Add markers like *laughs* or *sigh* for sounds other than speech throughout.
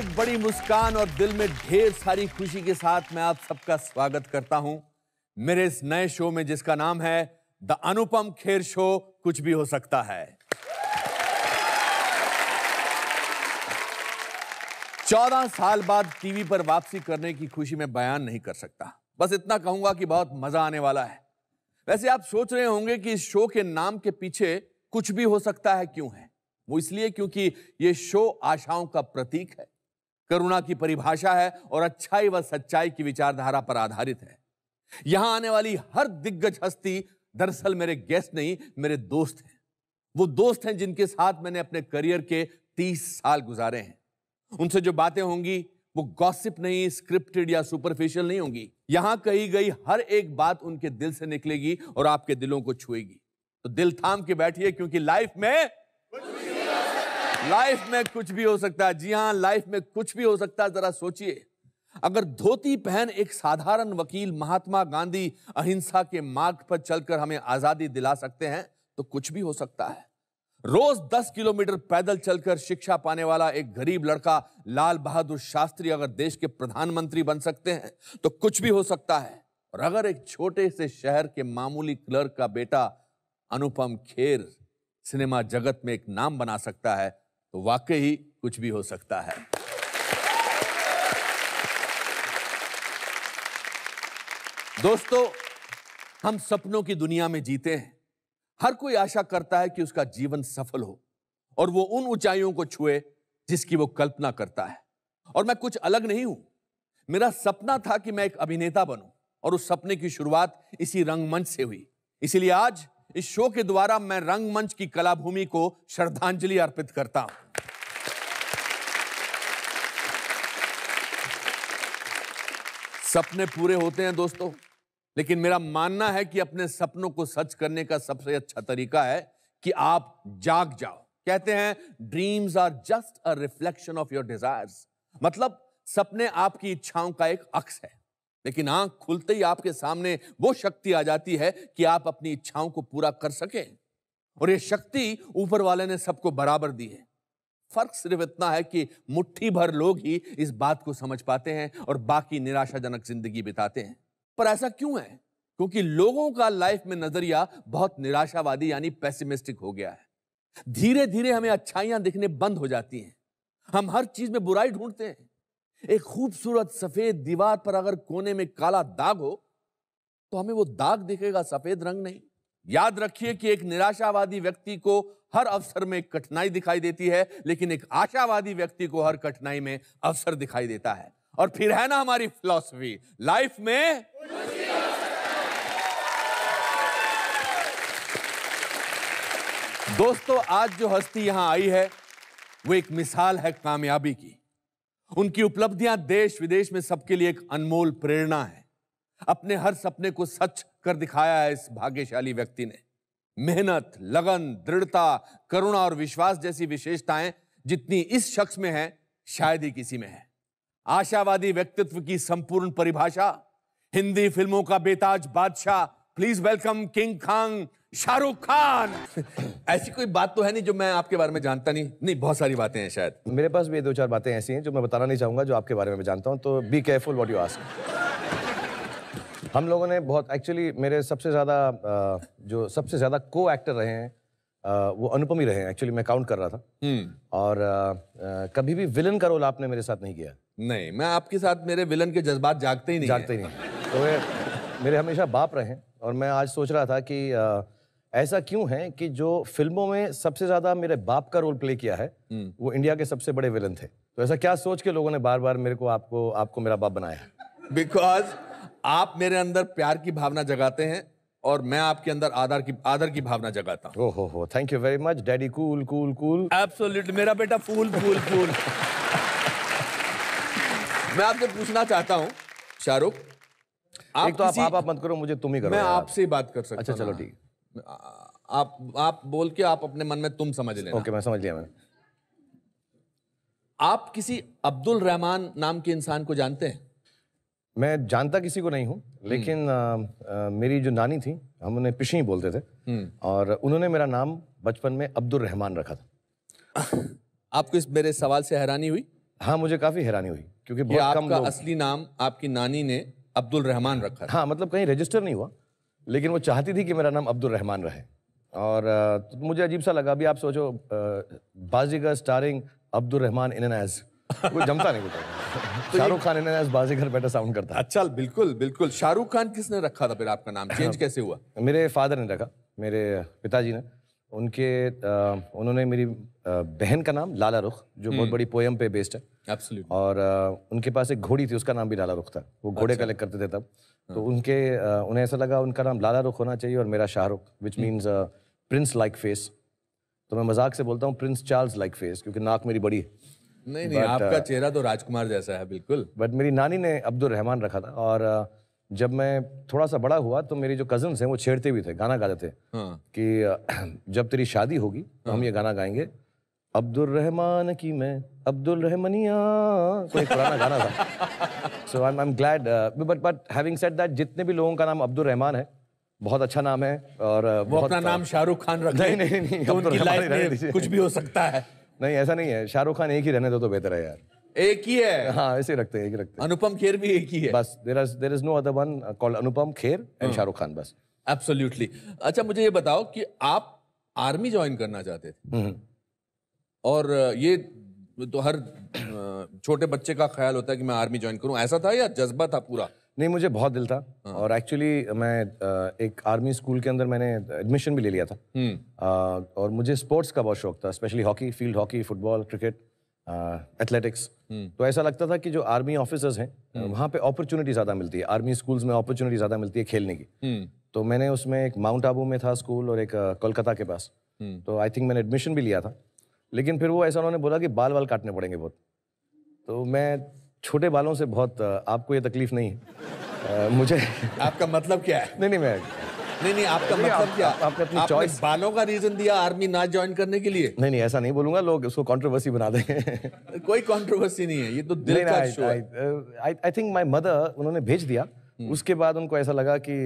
एक बड़ी मुस्कान और दिल में ढेर सारी खुशी के साथ मैं आप सबका स्वागत करता हूँ। मेरे इस नए शो में जिसका नाम है द अनुपम खेर शो, कुछ भी हो सकता है। चौदह साल बाद टीवी पर वापसी करने की खुशी में बयान नहीं कर सकता। बस इतना कहूँगा कि बहुत मज़ा आने वाला है। वैसे आप सोच रहे होंगे कि इस शो के नाम के पीछे कुछ भी हो सकता है क्यों है? वो इसलिए क्योंकि ये शो आशाओं का प्रतीक है। करुणा की परिभाषा है और अच्छाई व सच्चाई की विचारधारा पर आधारित है। यहाँ आने वाली हर दिग्गज हस्ती, दरअसल मेरे गेस्ट नहीं, मेरे दोस्त हैं। वो दोस्त हैं जिनके साथ मैंने अपने करियर के तीस साल गुजारे हैं। उनसे जो बातें होंगी, वो गॉसिप नहीं स्क्रिप्टेड या सुपरफिशियल नहीं होंगी। यहाँ कही गई हर एक बात उनके दिल से निकलेगी और आपके दिलों को छुएगी। तो दिल थाम के बैठिए, क्योंकि लाइफ में लाइफ में कुछ भी हो सकता है। जी हाँ लाइफ में कुछ भी हो सकता है, जरा सोचिए। अगर धोती पहन एक साधारण वकील महात्मा गांधी अहिंसा के मार्ग पर चलकर हमें आज़ादी दिला सकते हैं तो कुछ भी हो सकता है। रोज 10 किलोमीटर पैदल चलकर शिक्षा पाने वाला एक गरीब लड़का लाल बहादुर शास्त्री अगर देश के प्रधानमंत्री बन सकते हैं तो कुछ भी हो सकता है। और अगर एक छोटे से शहर के मामूली क्लर्क का बेटा अनुपम खेर सिनेमा जगत में एक नाम बना सकता है तो वाकई ही कुछ भी हो सकता है। दोस्तों, हम सपनों की दुनिया में जीते हैं। हर कोई आशा करता है कि उसका जीवन सफल हो और वो उन ऊंचाइयों को छुए जिसकी वो कल्पना करता है। और मैं कुछ अलग नहीं हूँ। मेरा सपना था कि मैं एक अभिनेता बनूं और उस सपने की शुरुआत इसी रंगमंच से हुई। इसीलिए आज इस शो के द्वारा मैं रंगमंच की कला भूमि को श्रद्धांजलि अर्पित करता हूँ। सपने पूरे होते हैं दोस्तों, लेकिन मेरा मानना है कि अपने सपनों को सच करने का सबसे अच्छा तरीका है कि आप जाग जाओ। कहते हैं dreams are just a reflection of your desires मतलब सपने आपकी इच्छाओं का एक अक्स है। लेकिन आँख खुलते ही आपके सामने वो शक्ति आ जाती है कि आप अपनी इच्छाओं को पूरा कर सकें। और ये शक्ति ऊपर वाले ने सबको बराबर दी है। फ़र्क सिर्फ़ इतना है कि मुट्ठी भर लोग ही इस बात को समझ पाते हैं और बाकी निराशाजनक ज़िंदगी बिताते हैं। पर ऐसा क्यों है? क्योंकि लोगों का लाइफ में नज़रिया बहुत निराशावादी यानी पैसिमिस्टिक हो गया है। धीरे धीरे हमें अच्छाइयाँ दिखने बंद हो जाती हैं। हम हर चीज़ में बुराई ढूंढते हैं। एक खूबसूरत सफ़ेद दीवार पर अगर कोने में काला दाग हो तो हमें वो दाग दिखेगा, सफ़ेद रंग नहीं। याद रखिए कि एक निराशावादी व्यक्ति को हर अवसर में कठिनाई दिखाई देती है, लेकिन एक आशावादी व्यक्ति को हर कठिनाई में अवसर दिखाई देता है। और फिर है ना हमारी फिलॉसफी लाइफ में दोस्तों, आज जो हस्ती यहाँ आई है, वो एक मिसाल है कामयाबी की। उनकी उपलब्धियाँ देश विदेश में सबके लिए एक अनमोल प्रेरणा है। अपने हर सपने को सच कर दिखाया है इस भाग्यशाली व्यक्ति ने। मेहनत, लगन, दृढ़ता, करुणा और विश्वास जैसी विशेषताएँ जितनी इस शख्स में है, शायद ही किसी में है। आशावादी व्यक्तित्व की संपूर्ण परिभाषा, हिंदी फ़िल्मों का बेताज बादशाह please welcome king Khan Shahrukh Khan ऐसी कोई बात तो है नहीं जो मैं आपके बारे में जानता नहीं। नहीं बहुत सारी बातें हैं शायद। मेरे पास भी दो चार बातें ऐसी हैं जो मैं बताना नहीं चाहूँगा जो आपके बारे में मैं जानता हूँ तो be careful what you ask हम लोगों ने बहुत एक्चुअली मेरे सबसे ज़्यादा जो सबसे ज़्यादा को एक्टर रहे हैं वो अनुपम ही रहे हैं। एक्चुअली मैं काउंट कर रहा था। और कभी भी विलन का रोल आपने मेरे साथ नहीं किया। नहीं मैं आपके साथ मेरे विलन के जज्बात जागते ही नहीं जागते ही नहीं तो मेरे हमेशा बाप रहे और मैं आज सोच रहा था कि आ, ऐसा क्यों है कि जो फ़िल्मों में सबसे ज़्यादा मेरे बाप का रोल प्ले किया है हम्म। वो इंडिया के सबसे बड़े विलन थे। तो ऐसा क्या सोच के लोगों ने बार बार मेरे को आपको आपको मेरा बाप बनाया? बिकॉज़ आप मेरे अंदर प्यार की भावना जगाते हैं और मैं आपके अंदर आदर की आदर की भावना जगाता हूँ। हो हो thank you very much daddy cool cool cool absolutely मेरा बेटा फूल फूल फूल। मैं आपसे पूछना चाहता हूँ शाहरुख आप तो आप, आप आप मत करो मुझे तुम ही करो मैं आपसे ही बात कर सकता अच्छा चलो ठीक। आप आप बोल के आप अपने मन में तुम समझ लेना। ओके मैं समझ लिया मैंने। आप किसी अब्दुल रहमान नाम के इंसान को जानते हैं? मैं जानता किसी को नहीं हूँ लेकिन आ, आ, मेरी जो नानी थी हम उन्हें पिशी बोलते थे हम्म। और उन्होंने मेरा नाम बचपन में अब्दुल रहमान रखा था। आपको इस मेरे सवाल से हैरानी हुई? हाँ मुझे काफ़ी हैरानी हुई क्योंकि बहुत कम आपका लोग असली नाम आपकी नानी ने अब्दुल रहमान रखा हाँ मतलब कहीं रजिस्टर नहीं हुआ लेकिन वो चाहती थी कि मेरा नाम अब्दुल रहमान रहे। और तो मुझे अजीब सा लगा अभी आप सोचो Baazigar starring Abdul Rahman in as कोई जमता नहीं कुछ। *laughs* Shahrukh Khan as Baazigar better sound करता। अच्छा बिल्कुल बिल्कुल। शाहरुख खान किसने रखा था फिर आपका नाम? चेंज कैसे हुआ? मेरे फादर ने रखा मेरे पिताजी ने। उनके अ, उन्होंने मेरी बहन का नाम लाला रुख जो बहुत बड़ी पोयम पे बेस्ड है। एब्सोल्युटली और अ, उनके पास एक घोड़ी थी उसका नाम भी लाला रुख था। वो घोड़े अच्छा। कलेक्ट करते थे तब। तो उनके अ, उन्हें ऐसा लगा उनका नाम लाला रुख होना चाहिए और मेरा Shahrukh which means prince like face तो मैं मज़ाक से बोलता हूँ प्रिंस चार्ल्स लाइक फेस क्योंकि नाक मेरी बड़ी है। नहीं नहीं आपका चेहरा तो राजकुमार जैसा है बिल्कुल। बट मेरी नानी ने अब्दुल रहमान रखा था। और जब मैं थोड़ा सा बड़ा हुआ तो मेरी जो कज़न हैं वो छेड़ते भी थे गाना गाते थे। हाँ। कि *clears throat* जब तेरी शादी होगी तो हम ये गाना गाएँगे अब्दुल रहमान की मैं अब्दुल रहमनिया कोई पुराना गाना था। So I am glad but but having said that जितने भी लोगों का नाम अब्दुल रहमान है बहुत अच्छा नाम है और वो बहुत अपना नाम शाहरुख खान रख नहीं, नहीं, नहीं, तो उनकी लाइफ में कुछ भी हो सकता है। नहीं ऐसा नहीं है। शाहरुख खान एक ही रहने दो तो बेहतर है यार। एक ही है। हाँ ऐसे रखते हैं एक ही रखते अनुपम खेर भी एक ही है। बस there is there is no other one called Anupam Kher and Shahrukh Khan बस। एब्सोल्युटली अच्छा मुझे ये बताओ कि आप आर्मी ज्वाइन करना चाहते थे? हम्म। और ये तो हर छोटे बच्चे का ख्याल होता है कि मैं आर्मी ज्वाइन करूँ। ऐसा था या जज्बा था पूरा? नहीं मुझे बहुत दिल था। और एक्चुअली मैं एक आर्मी स्कूल के अंदर मैंने एडमिशन भी ले लिया था। हम्म। और मुझे स्पोर्ट्स का बहुत शौक था specially hockey field hockey football cricket athletics तो ऐसा लगता था कि जो आर्मी ऑफिसर्स हैं वहाँ पे अपॉर्चुनिटी ज़्यादा मिलती है। आर्मी स्कूल्स में अपॉर्चुनिटी ज़्यादा मिलती है खेलने की। हम्म। तो मैंने उसमें एक माउंट आबू में था स्कूल और एक कोलकाता के पास। हम्म। तो आई थिंक मैंने एडमिशन भी लिया था। लेकिन फिर वो ऐसा उन्होंने बोला कि बाल वाल काटने पड़ेंगे बहुत। तो मैं छोटे बालों से बहुत आपको ये तकलीफ़ नहीं है। मुझे आपका मतलब क्या है? नहीं नहीं मैं नहीं नहीं आपका नहीं, मतलब आप- क्या? आप- आपने अपनी choice- बालों का रीजन दिया आर्मी ना ज्वाइन करने के लिए? नहीं नहीं ऐसा नहीं बोलूँगा लोग उसको कंट्रोवर्सी बना देंगे कोई कंट्रोवर्सी नहीं है ये तो दिल का शो है। आई थिंक माई मदर उन्होंने भेज दिया। उसके बाद उनको ऐसा लगा कि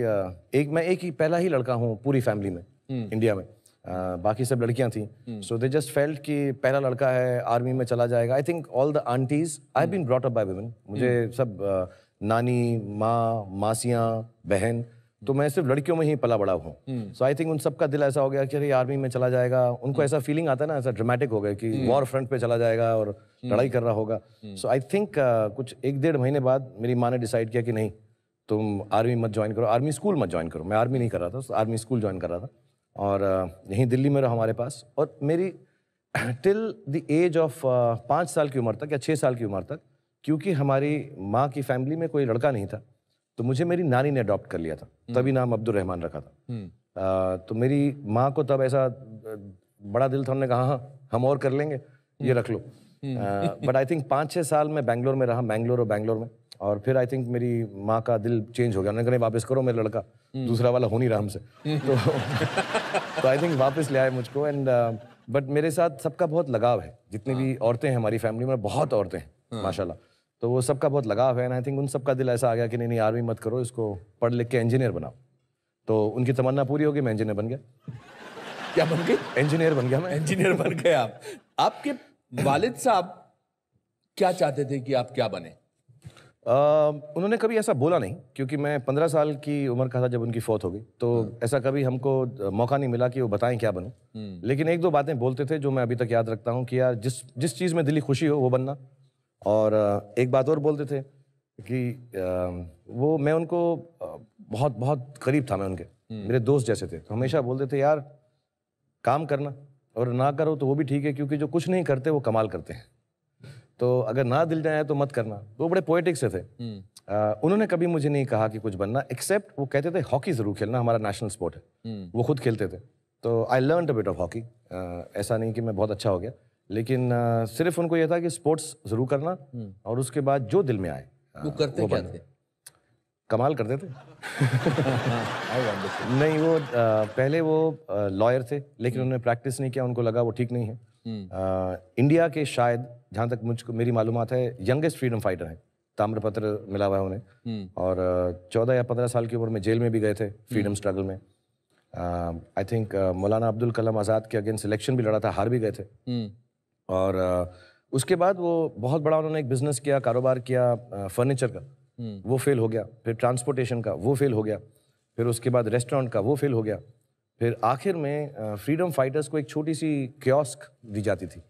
एक मैं एक ही पहला ही लड़का हूँ पूरी फैमिली में इंडिया में। Uh, बाकी सब लड़कियाँ थी। सो दे जस्ट फेल्ट कि पहला लड़का है आर्मी में चला जाएगा। I think all the aunties I been brought up by women मुझे सब uh, नानी माँ मासियाँ बहन तो मैं सिर्फ़ लड़कियों में ही पला बड़ा हूँ। सो आई थिंक उन सबका दिल ऐसा हो गया कि अरे आर्मी में चला जाएगा। उनको ऐसा फीलिंग आता है ना ऐसा ड्रामेटिक हो गया कि वॉर फ्रंट पे चला जाएगा और लड़ाई कर रहा होगा। सो आई थिंक कुछ एक डेढ़ महीने बाद मेरी माँ ने डिसाइड किया कि नहीं तुम आर्मी मत ज्वाइन करो। आर्मी स्कूल मत ज्वाइन करो। मैं आर्मी नहीं कर रहा था आर्मी स्कूल ज्वाइन कर रहा था। और यहीं दिल्ली में रहो हमारे पास। और मेरी टिल द एज ऑफ़ पाँच साल की उम्र तक या छः साल की उम्र तक क्योंकि हमारी माँ की फैमिली में कोई लड़का नहीं था तो मुझे मेरी नानी ने अडॉप्ट कर लिया था। तभी नाम अब्दुल रहमान रखा था। अ, तो मेरी माँ को तब ऐसा बड़ा दिल था उन्होंने कहा हाँ हम और कर लेंगे ये रख लो। बट आई थिंक पाँच छः साल मैं बैंगलोर में रहा बैंगलोर और बैंगलोर में। और फिर आई थिंक मेरी माँ का दिल चेंज हो गया। उन्होंने कहा "नहीं, वापस करो मेरा लड़का। दूसरा वाला हो नहीं रहा हमसे। तो तो आई थिंक वापस ले आए मुझको। एंड बट मेरे साथ सबका बहुत लगाव है। जितनी भी औरतें हैं हमारी फैमिली में बहुत औरतें हैं। माशाल्लाह। तो वो सबका बहुत लगाव है एंड आई थिंक उन सबका दिल ऐसा आ गया कि नहीं नहीं आर्मी मत करो इसको पढ़ लिख के इंजीनियर बनाओ। तो उनकी तमन्ना पूरी होगी मैं इंजीनियर बन गया। *laughs* क्या बन गए इंजीनियर बन गया मैं। इंजीनियर बन गए आप। आपके वालिद साहब क्या चाहते थे कि आप क्या बने? अ, उन्होंने कभी ऐसा बोला नहीं क्योंकि मैं पंद्रह साल की उम्र का था जब उनकी फौत हो गई। तो ऐसा कभी हमको मौका नहीं मिला कि वो बताएँ क्या बनूं। लेकिन एक दो बातें बोलते थे जो मैं अभी तक याद रखता हूँ कि यार जिस जिस चीज़ में दिली खुशी हो वो बनना। और एक बात और बोलते थे कि वो मैं उनको बहुत बहुत करीब था मैं उनके मेरे दोस्त जैसे थे। तो हमेशा बोलते थे यार काम करना और ना करो तो वो भी ठीक है क्योंकि जो कुछ नहीं करते वो कमाल करते हैं। तो अगर ना दिल जाए तो मत करना। तो वो बड़े पोएटिक से थे। अ, उन्होंने कभी मुझे नहीं कहा कि कुछ बनना एक्सेप्ट वो कहते थे हॉकी ज़रूर खेलना हमारा नेशनल स्पोर्ट है। वो खुद खेलते थे। तो I learn a bit of hockey ऐसा नहीं कि मैं बहुत अच्छा हो गया। लेकिन सिर्फ़ उनको यह था कि स्पोर्ट्स ज़रूर करना और उसके बाद जो दिल में आए वो करते वो क्या थे? कमाल करते थे। नहीं वो अ, पहले वो लॉयर थे लेकिन उन्होंने प्रैक्टिस नहीं किया उनको लगा वो ठीक नहीं है। अ, इंडिया के शायद जहाँ तक मुझको मेरी मालूम है यंगेस्ट फ्रीडम फाइटर हैं ताम्रपत्र मिला हुआ है उन्हें। और चौदह या पंद्रह साल की उम्र में जेल में भी गए थे फ्रीडम स्ट्रगल में। आई थिंक मौलाना अब्दुल कलाम आज़ाद के अगेंस्ट सिलेक्शन भी लड़ा था हार भी गए थे। हम्म। और उसके बाद वो बहुत बड़ा उन्होंने एक बिज़नेस किया कारोबार किया फर्नीचर का। वो फेल हो गया फिर ट्रांसपोर्टेशन का वो फेल हो गया फिर उसके बाद रेस्टोरेंट का वो फेल हो गया। फिर आखिर में फ्रीडम फाइटर्स को एक छोटी सी क्योस्क दी जाती थी।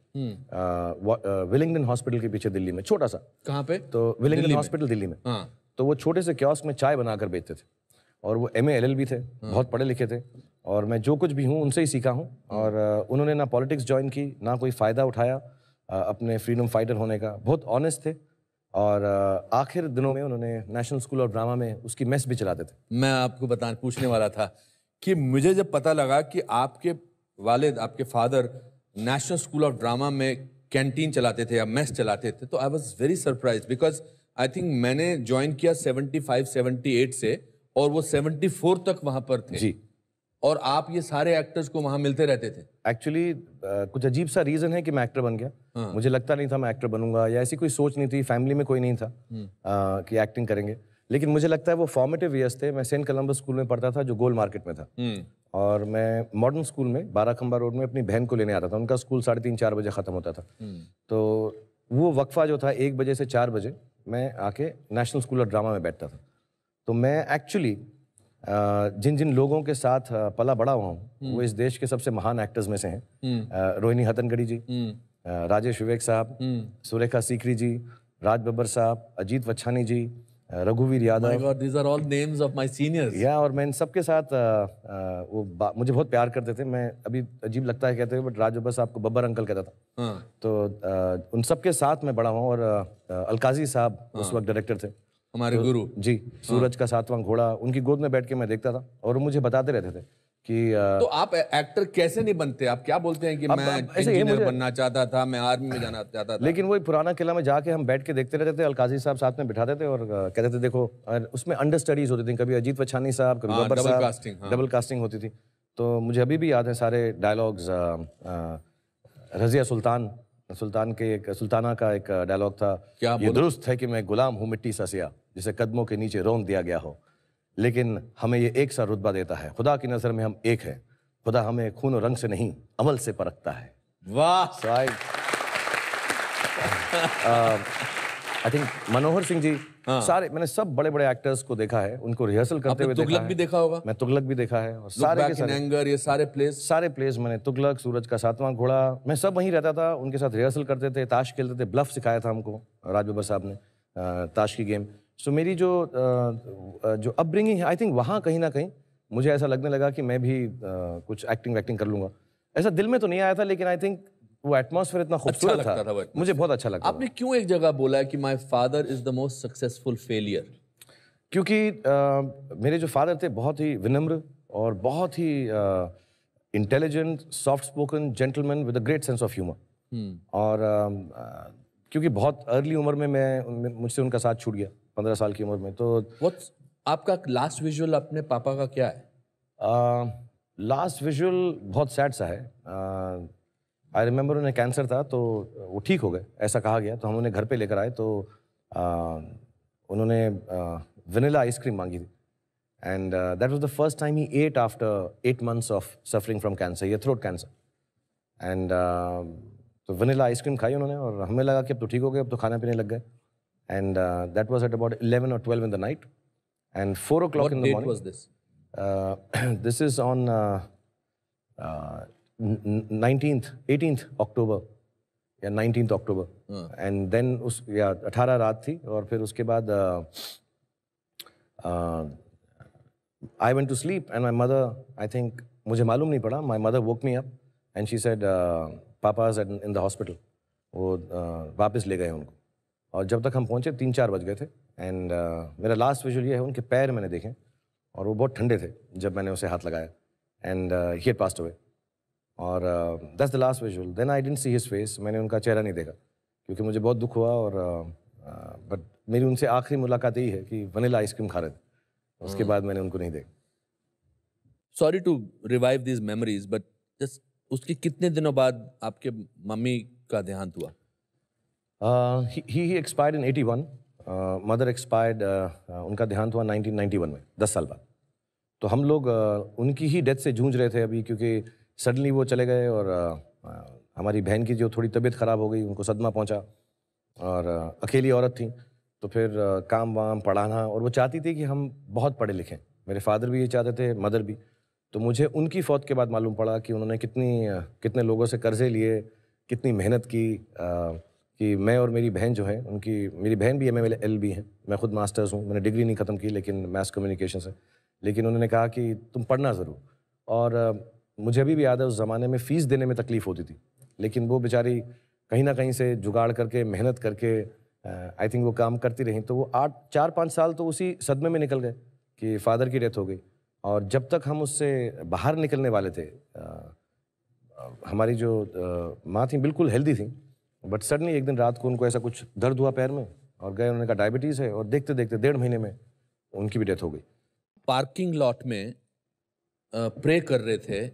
विलिंगडन हॉस्पिटल के पीछे दिल्ली में छोटा सा। कहाँ पे? तो विलिंगडन हॉस्पिटल दिल्ली में। हाँ। तो वो छोटे से क्योस्क में चाय बनाकर बेचते थे। और वो एम एल भी थे बहुत पढ़े लिखे थे। और मैं जो कुछ भी हूँ उनसे ही सीखा हूँ। और उन्होंने ना पॉलिटिक्स ज्वाइन की ना कोई फ़ायदा उठाया अपने फ्रीडम फाइटर होने का। बहुत ऑनेस्ट थे। और आखिर दिनों में उन्होंने नेशनल स्कूल ऑफ़ ड्रामा में उसकी मेस भी चलाते थे। मैं आपको बता पूछने वाला था कि मुझे जब पता लगा कि आपके वालिद आपके father national school of drama में कैंटीन चलाते थे या मेस चलाते थे तो I was very surprise because I think मैंने ज्वाइन किया 75 78 से और वो 74 तक वहाँ पर थे। जी। और आप ये सारे एक्टर्स को वहाँ मिलते रहते थे? एक्चुअली uh, कुछ अजीब सा रीज़न है कि मैं एक्टर बन गया। हाँ. मुझे लगता नहीं था मैं एक्टर बनूँगा या ऐसी कोई सोच नहीं थी फैमिली में कोई नहीं था अ, कि एक्टिंग करेंगे। लेकिन मुझे लगता है वो फॉर्मेटिव ईयर्स थे। मैं सेंट कलम्बस स्कूल में पढ़ता था जो गोल मार्केट में था। और मैं मॉडर्न स्कूल में बाराखंबा रोड में अपनी बहन को लेने आता था। उनका स्कूल साढ़े तीन चार बजे ख़त्म होता था। तो वो वक्फा जो था एक बजे से चार बजे मैं आके नेशनल स्कूल ऑफ़ ड्रामा में बैठता था। तो मैं एक्चुअली जिन जिन लोगों के साथ पला बड़ा हुआ हूँ वो इस देश के सबसे महान एक्टर्स में से हैं। रोहिणी हतनगढ़ी जी राजेश विवेक साहब सुरेखा सीकरी जी राज बब्बर साहब अजीत वच्छानी जी रघुवीर Yadav. Are all names of my seniors या और मैं इन सबके साथ अ, अ, वो मुझे बहुत प्यार करते थे। मैं अभी अजीब लगता है कहते हुए बट राज बब्बर साहब को बब्बर अंकल कहता था। हाँ। तो अ, उन सबके साथ मैं बड़ा हुआ और अलकाजी साहब उस वक्त डायरेक्टर थे। हमारे गुरु। जी सूरज का सातवां घोड़ा उनकी गोद में बैठ के मैं देखता था और मुझे बताते रहते थे कि अ, तो आप एक्टर कैसे नहीं बनते? आप क्या बोलते हैं कि मैं ऐसे ही इंजीनियर बनना चाहता था मैं आर्मी में जाना चाहता था? लेकिन वही पुराना किला में जाके हम बैठ के देखते रहते थे अलकाजी साहब साथ में बिठाते थे और कहते थे देखो उसमें अंडर स्टडीज़ होती थी कभी अजीत वछानी साहब कभी हाँ, साहब हाँ। डबल कास्टिंग होती थी। तो मुझे अभी भी याद है सारे डायलॉग्स रजिया सुल्तान सुल्तान के एक सुल्ताना का एक डायलॉग था। क्या ये दुरुस्त है कि मैं गुलाम हूँ मिट्टी सा सिया। जिसे कदमों के नीचे रोन दिया गया हो। लेकिन हमें ये एक सा रुतबा देता है खुदा की नज़र में हम एक हैं। खुदा हमें खून और रंग से नहीं अमल से परखता है। वाह! So I, *laughs* uh, मनोहर सिंह जी हाँ। सारे मैंने सब बड़े बड़े एक्टर्स को देखा है उनको रिहर्सल करते हुए तुगलक भी देखा होगा? मैं तुगलक भी देखा है और सारे के सारे एंगर ये सारे प्लेस सारे प्लेस मैंने तुगलक सूरज का सातवां घोड़ा मैं सब वहीं रहता था उनके साथ रिहर्सल करते थे ताश खेलते थे ब्लफ सिखाया था हमको राज बब्बर साहब ने ताश की गेम सो so, मेरी जो जो अपब्रिंगिंग है आई थिंक वहाँ कहीं ना कहीं मुझे ऐसा लगने लगा कि मैं भी कुछ एक्टिंग वैक्टिंग कर लूँगा। ऐसा दिल में तो नहीं आया था लेकिन आई थिंक वो एटमॉस्फेयर इतना खूबसूरत लगता था। था मुझे बहुत अच्छा लगा आपने क्यों एक जगह बोला है कि my father is the most successful failure क्योंकि अ, मेरे जो फादर थे बहुत ही विनम्र और बहुत ही intelligent soft spoken gentleman with a great sense of humour और अ, क्योंकि बहुत अर्ली उम्र में मैं मुझसे उनका साथ छूट गया। पंद्रह साल की उम्र में। तो व्हाट्स आपका लास्ट विजुअल अपने पापा का क्या है? लास्ट विजुअल बहुत सैड सा है। आई रिमेंबर उन्हें कैंसर था तो वो ठीक हो गए ऐसा कहा गया। तो हम उन्हें घर पे लेकर आए तो अ, उन्होंने वनीला आइसक्रीम मांगी थी। And that was the first time he at after eight months of suffering from cancer ये थ्रोट कैंसर एंड तो वनीला आइसक्रीम खाई उन्होंने और हमें लगा कि अब तो ठीक हो गए अब तो खाने पीने लग गए। And that was at about eleven और twelve in the night and four o'clock what in the date morning was this uh, *clears throat* this is on uh, uh, n- 19th 18th October. या 19th October. एंड देन उस या 18 रात थी और फिर उसके बाद I went to sleep and my mother I think मुझे मालूम नहीं पड़ा my mother woke me up and she said papa in the hospital वो uh, वापस ले गए उनको। और जब तक हम पहुँचे तीन चार बज गए थे। एंड uh, मेरा लास्ट विजुअल ये है उनके पैर मैंने देखे और वो बहुत ठंडे थे जब मैंने उसे हाथ लगाया। एंड ही passed away और this the last visual then I didn't see his face मैंने उनका चेहरा नहीं देखा क्योंकि मुझे बहुत दुख हुआ और बट uh, मेरी उनसे आखिरी मुलाकात यही है कि वनीला आइसक्रीम खा रहे थे। उसके बाद मैंने उनको नहीं देखा। Sorry to revive these memories but just उसके कितने दिनों बाद आपके मम्मी का देहांत हुआ? Uh, he he expired in 81 uh, mother expired uh, uh, उनका देहांत हुआ 1991 में 10 साल बाद। तो हम लोग uh, उनकी ही डेथ से जूझ रहे थे अभी क्योंकि सडनली वो चले गए और uh, uh, हमारी बहन की जो थोड़ी तबीयत ख़राब हो गई उनको सदमा पहुँचा और अकेली औरत थी। तो फिर काम वाम पढ़ाना और वो चाहती थी कि हम बहुत पढ़े लिखें। मेरे फादर भी ये चाहते थे मदर भी। तो मुझे उनकी फौत के बाद मालूम पड़ा कि उन्होंने कितनी कितने लोगों से कर्जे लिए कितनी मेहनत की कि मैं और मेरी बहन जो है उनकी मेरी बहन भी एम एम एल बी है। मैं खुद मास्टर्स हूँ मैंने डिग्री नहीं ख़त्म की लेकिन मैथ्स कम्युनिकेशन से। लेकिन उन्होंने कहा कि तुम पढ़ना ज़रूर। और मुझे अभी भी याद है उस ज़माने में फ़ीस देने में तकलीफ़ होती थी। लेकिन वो बेचारी कहीं ना कहीं से जुगाड़ करके मेहनत करके आई थिंक वो काम करती रहीं तो वो आठ चार पाँच साल तो उसी सदमे में निकल गए कि फादर की डेथ हो गई। और जब तक हम उससे बाहर निकलने वाले थे अ, हमारी जो माँ थी बिल्कुल हेल्दी थी। बट सडनली एक दिन रात को उनको ऐसा कुछ दर्द हुआ पैर में और गए उन्होंने कहा डायबिटीज़ है। और देखते देखते डेढ़ महीने में उनकी भी डेथ हो गई। पार्किंग लॉट में प्रे कर रहे थे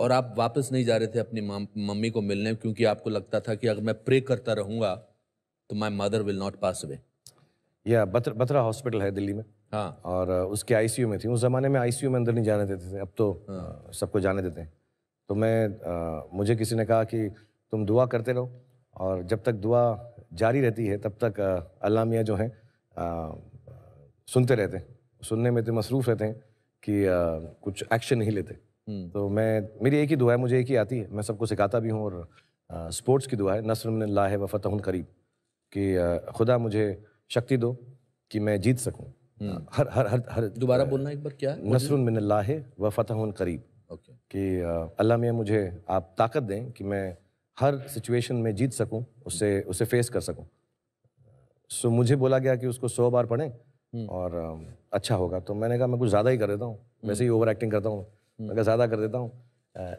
और आप वापस नहीं जा रहे थे अपनी मम्मी को मिलने क्योंकि आपको लगता था कि अगर मैं प्रे करता रहूँगा तो my mother will not pass away या बत्र बत्रा हॉस्पिटल है दिल्ली में। हाँ। और उसके आईसीयू में थी। उस ज़माने में आईसीयू में अंदर नहीं जाने देते थे। अब तो अ, सबको जाने देते हैं। तो मैं अ, मुझे किसी ने कहा कि तुम दुआ करते रहो। और जब तक दुआ जारी रहती है तब तक अल्लाह मियाँ जो हैं सुनते रहते हैं। सुनने में तो मसरूफ़ रहते हैं कि अ, कुछ एक्शन नहीं लेते। हम्म। तो मैं मेरी एक ही दुआ है मुझे एक ही आती है। मैं सबको सिखाता भी हूँ और अ, स्पोर्ट्स की दुआ है नसर मिनल्लाह है व फ़तहुन करीब। कि अ, खुदा मुझे शक्ति दो कि मैं जीत सकूँ। हर हर हर हर दोबारा बोलना एक बार क्या नसर मिनल्लाह है व फ़तहुन करीब। ओके। कि अल्लाह मियाँ मुझे आप ताकत दें कि मैं हर सिचुएशन में जीत सकूँ उससे उसे फेस कर सकूँ। सो मुझे बोला गया कि उसको सौ बार पढ़ें और अच्छा होगा। तो मैंने कहा मैं कुछ ज़्यादा ही कर देता हूँ। वैसे ही ओवर एक्टिंग करता हूँ। मैं कहा ज़्यादा कर देता हूँ।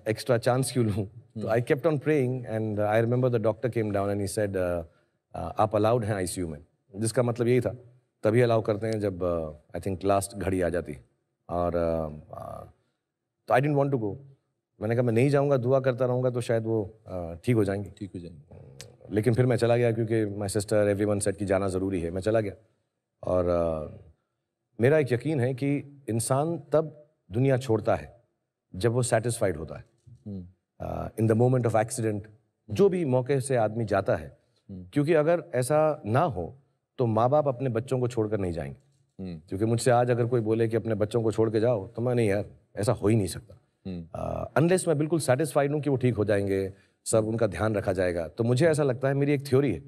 एक्स्ट्रा चांस क्यों लूँ? तो I kept on praying and I remember the doctor came down and he said आप अलाउड हैं आईसीयू में। जिसका मतलब यही था। तभी अलाउ करते हैं जब आई थिंक लास्ट घड़ी आ जाती। और तो I didn't want to go मैंने कहा मैं नहीं जाऊँगा दुआ करता रहूँगा तो शायद वो ठीक हो जाएँगे। ठीक हो जाएँगे। लेकिन फिर मैं चला गया क्योंकि my sister everyone said की जाना ज़रूरी है मैं चला गया। और मेरा एक यकीन है कि इंसान तब दुनिया छोड़ता है जब वो सेटिस्फाइड होता है। In the moment of accident जो भी मौके से आदमी जाता है क्योंकि अगर ऐसा ना हो तो माँ बाप अपने बच्चों को छोड़कर नहीं जाएँगे। हम्म, क्योंकि मुझसे आज अगर कोई बोले कि अपने बच्चों को छोड़ के जाओ तो मैं नहीं यार ऐसा हो ही नहीं सकता। हम्म, अनलेस मैं बिल्कुल सेटिस्फाइड हूँ कि वो ठीक हो जाएँगे सब उनका ध्यान रखा जाएगा। तो मुझे ऐसा लगता है मेरी एक थ्योरी है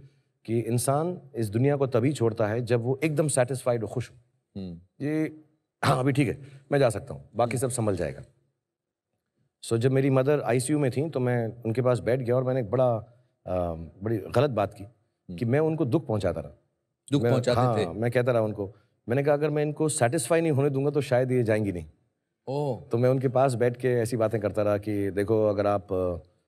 कि इंसान इस दुनिया को तभी छोड़ता है जब वो एकदम सेटिस्फाइड और खुश हो। हम्म, ये हाँ अभी ठीक है मैं जा सकता हूँ बाकी सब संभल जाएगा। सो जब मेरी मदर आईसीयू में थी तो मैं उनके पास बैठ गया और मैंने एक बड़ा बड़ी गलत बात की कि मैं उनको दुख पहुंचाता रहा। दुख मैं- पहुंचाते हाँ, थे? मैं कहता रहा उनको मैंने कहा अगर मैं इनको सेटिस्फाई नहीं होने दूँगा तो शायद ये जाएँगी नहीं। तो मैं उनके पास बैठ के ऐसी बातें करता रहा कि देखो अगर आप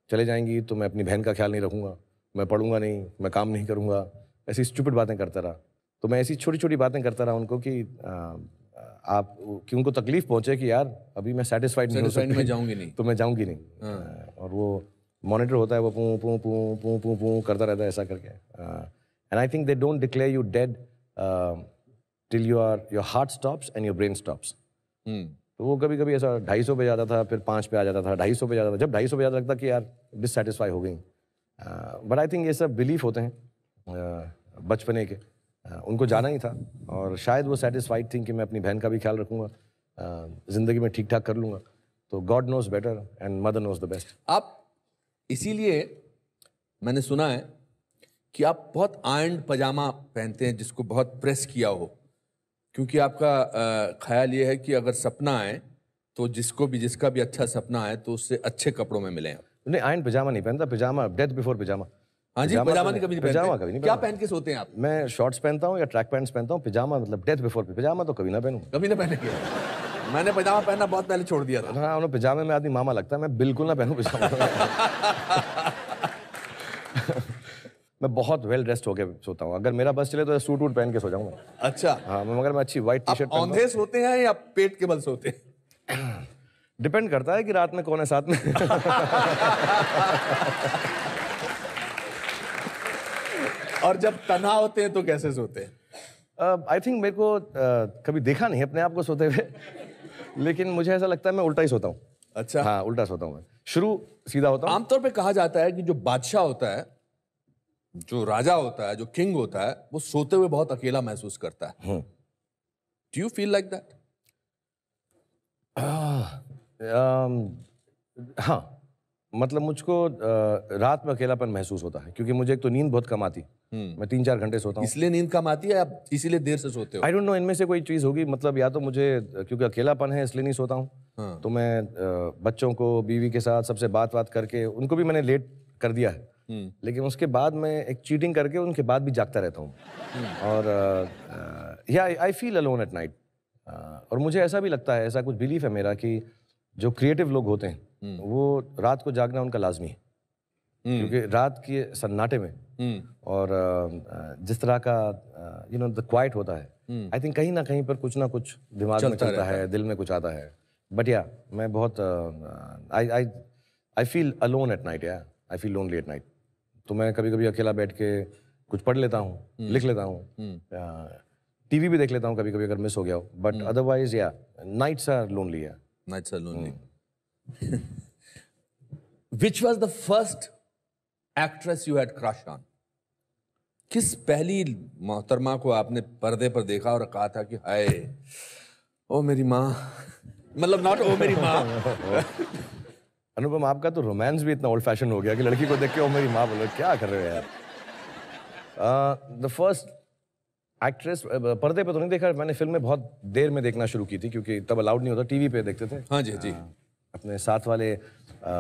चले जाएँगी तो मैं अपनी बहन का ख्याल नहीं रखूँगा मैं पढ़ूँगा नहीं मैं काम नहीं करूँगा। ऐसी स्टूपिड बातें करता रहा। तो मैं ऐसी छोटी छोटी बातें करता रहा उनको कि आप कि उनको तकलीफ़ पहुँचे कि यार अभी मैं सेटिस्फाइड नहीं हो सकती। मैं जाऊँगी नहीं। तो मैं जाऊँगी नहीं। अ, और वो मॉनिटर होता है वो पू पू पू पू पू पू करता रहता है ऐसा करके। And I think they don't declare you dead till you are your heart stops and your brain stops तो वो कभी कभी ऐसा ढाई सौ पे जाता था, फिर पाँच पे आ जाता था, ढाई सौ पे जाता था। जब ढाई सौ पे जाता लगता कि यार डिससेटिस्फाई हो गई। बट आई थिंक ये सब बिलीफ होते हैं बचपने के। उनको जाना ही था और शायद वो सेटिस्फाइड थी कि मैं अपनी बहन का भी ख्याल रखूँगा ज़िंदगी में ठीक ठाक कर लूँगा। तो God knows better and mother knows the best आप इसीलिए मैंने सुना है कि आप बहुत आयरन पजामा पहनते हैं जिसको बहुत प्रेस किया हो। क्योंकि आपका ख्याल ये है कि अगर सपना आए तो जिसको भी जिसका भी अच्छा सपना आए तो उससे अच्छे कपड़ों में मिले नहीं आयन पजामा नहीं पहनता पजामा डेथ बिफोर पजामा। हाँ जी पजामा पजामा तो नहीं कभी नहीं पजामा कभी नहीं क्या पहन के सोते हैं आप? मैं शॉर्ट्स पहनता हूँ या ट्रैक पैंट्स पहनता हूँ पजामा मतलब डेथ बिफोर पजामा तो कभी ना पहनूँ। कभी ना पहनेंगे। मैंने पजामा पहनना बहुत पहले छोड़ दिया था। हाँ पजामे में आदमी मामा लगता है मैं बिल्कुल ना पहनूं पजामा। *laughs* मैं बहुत वेल ड्रेस्ड होकर सोता हूँ। अगर मेरा बस चले तो सूट वूट पहन के सो जाऊँगा। अच्छा। हाँ मगर मैं अच्छी व्हाइट टी शर्ट औंधे सोते हैं या पेट के बल सोते हैं? *clears throat* डिपेंड करता है कि रात में कौन है साथ में। *laughs* और जब तनहा होते हैं तो कैसे सोते हैं? आई थिंक मेरे को uh, कभी देखा नहीं अपने आप को सोते हुए *laughs* लेकिन मुझे ऐसा लगता है मैं उल्टा ही सोता हूँ। अच्छा। हाँ उल्टा सोता हूँ मैं। शुरू सीधा होता हूँ। आमतौर पे कहा जाता है कि जो बादशाह होता है जो राजा होता है जो किंग होता है वो सोते हुए बहुत अकेला महसूस करता है। हम्म। Do you feel like that हाँ मतलब मुझको रात में अकेलापन महसूस होता है क्योंकि मुझे एक तो नींद बहुत कम आती। मैं तीन चार घंटे सोता हूँ। इसलिए नींद कम आती है या इसीलिए देर से सोते हो। आई डोंट नो इनमें से कोई चीज़ होगी मतलब या तो मुझे क्योंकि अकेलापन है इसलिए नहीं सोता हूँ। हाँ। तो मैं बच्चों को बीवी के साथ सबसे बात बात करके उनको भी मैंने लेट कर दिया है। हम्म। लेकिन उसके बाद मैं एक चीटिंग करके उनके बाद भी जागता रहता हूँ। हम्म। और या I feel alone at night और मुझे ऐसा भी लगता है ऐसा कुछ बिलीफ है मेरा कि जो क्रिएटिव लोग होते हैं हम्म। वो रात को जागना उनका लाजमी है। क्योंकि रात के सन्नाटे में हम्म। और जिस तरह का यू नो द क्वाइट होता है आई थिंक कहीं ना कहीं पर कुछ ना कुछ दिमाग में चलता चलता है दिल में कुछ आता है। बट या मैं बहुत I I I feel alone at night या I feel lonely at night तो मैं कभी कभी अकेला बैठ के कुछ पढ़ लेता हूँ लिख लेता हूँ। टीवी भी देख लेता हूँ कभी कभी अगर मिस हो गया हो। बट अदरवाइज़ या नाइट्स आर लोनली या Nights are lonely. *laughs* Which was the first actress you had crush on? किस पहली मोहतरमा को आपने पर्दे पर देखा और कहा था कि हाय ओ मेरी माँ? मतलब नॉट ओ मेरी माँ. *laughs* अनुपम आपका तो रोमांस भी इतना ओल्ड फ़ैशन हो गया कि लड़की को देख के ओ मेरी माँ बोलो क्या कर रहे हो यार? द फ़र्स्ट एक्ट्रेस पर्दे पे तो नहीं देखा मैंने फ़िल्म में बहुत देर में देखना शुरू की थी क्योंकि तब अलाउड नहीं होता टीवी पे देखते थे। हाँ जी जी। अपने साथ वाले अ,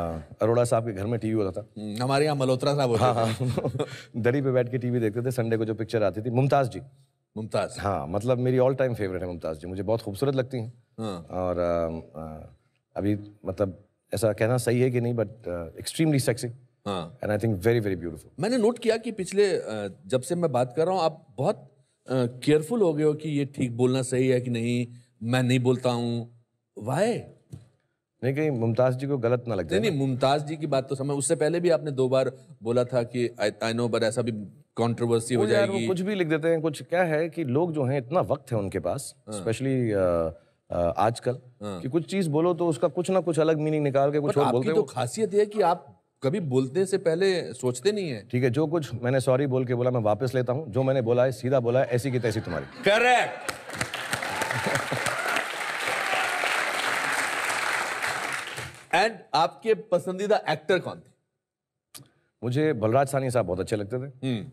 अरोड़ा साहब के घर में टीवी होता था। हम्म, हमारे यहाँ मल्होत्रा साहब होते हाँ हाँ। *laughs* दरी पे बैठ के टीवी देखते थे संडे को जो पिक्चर आती थी मुमताज़ जी। मुमताज़। हाँ मतलब मेरी ऑल टाइम फेवरेट है मुमताज़ जी मुझे बहुत खूबसूरत लगती हैं। हाँ। और अ, अभी मतलब ऐसा कहना सही है कि नहीं बट एक्सट्रीमली सेक्सी हाँ। And I think very very beautiful मैंने नोट किया कि पिछले अ, जब से मैं बात कर रहा हूँ आप बहुत केयरफुल हो गए हो कि ये ठीक बोलना सही है कि नहीं मैं नहीं बोलता हूँ। वाई नहीं कहीं मुमताज़ जी को गलत ना लग नहीं नहीं मुमताज़ जी की बात तो समझ उससे पहले भी आपने दो बार बोला था कि आई नो बट ऐसा भी कंट्रोवर्सी हो जाएगी। कुछ भी लिख देते हैं कुछ क्या है कि लोग जो हैं इतना वक्त है उनके पास स्पेशली आजकल कि कुछ चीज़ बोलो तो उसका कुछ ना कुछ अलग मीनिंग निकाल के कुछ और बोलते तो खासियत है कि आप कभी बोलने से पहले सोचते नहीं है। ठीक है जो कुछ मैंने सॉरी बोल के बोला मैं वापस लेता हूँ। जो मैंने बोला है सीधा बोला है ऐसी की तैसी तुम्हारी। करेक्ट एंड आपके पसंदीदा एक्टर कौन थे? मुझे बलराज सानी साहब बहुत अच्छे लगते थे। अ,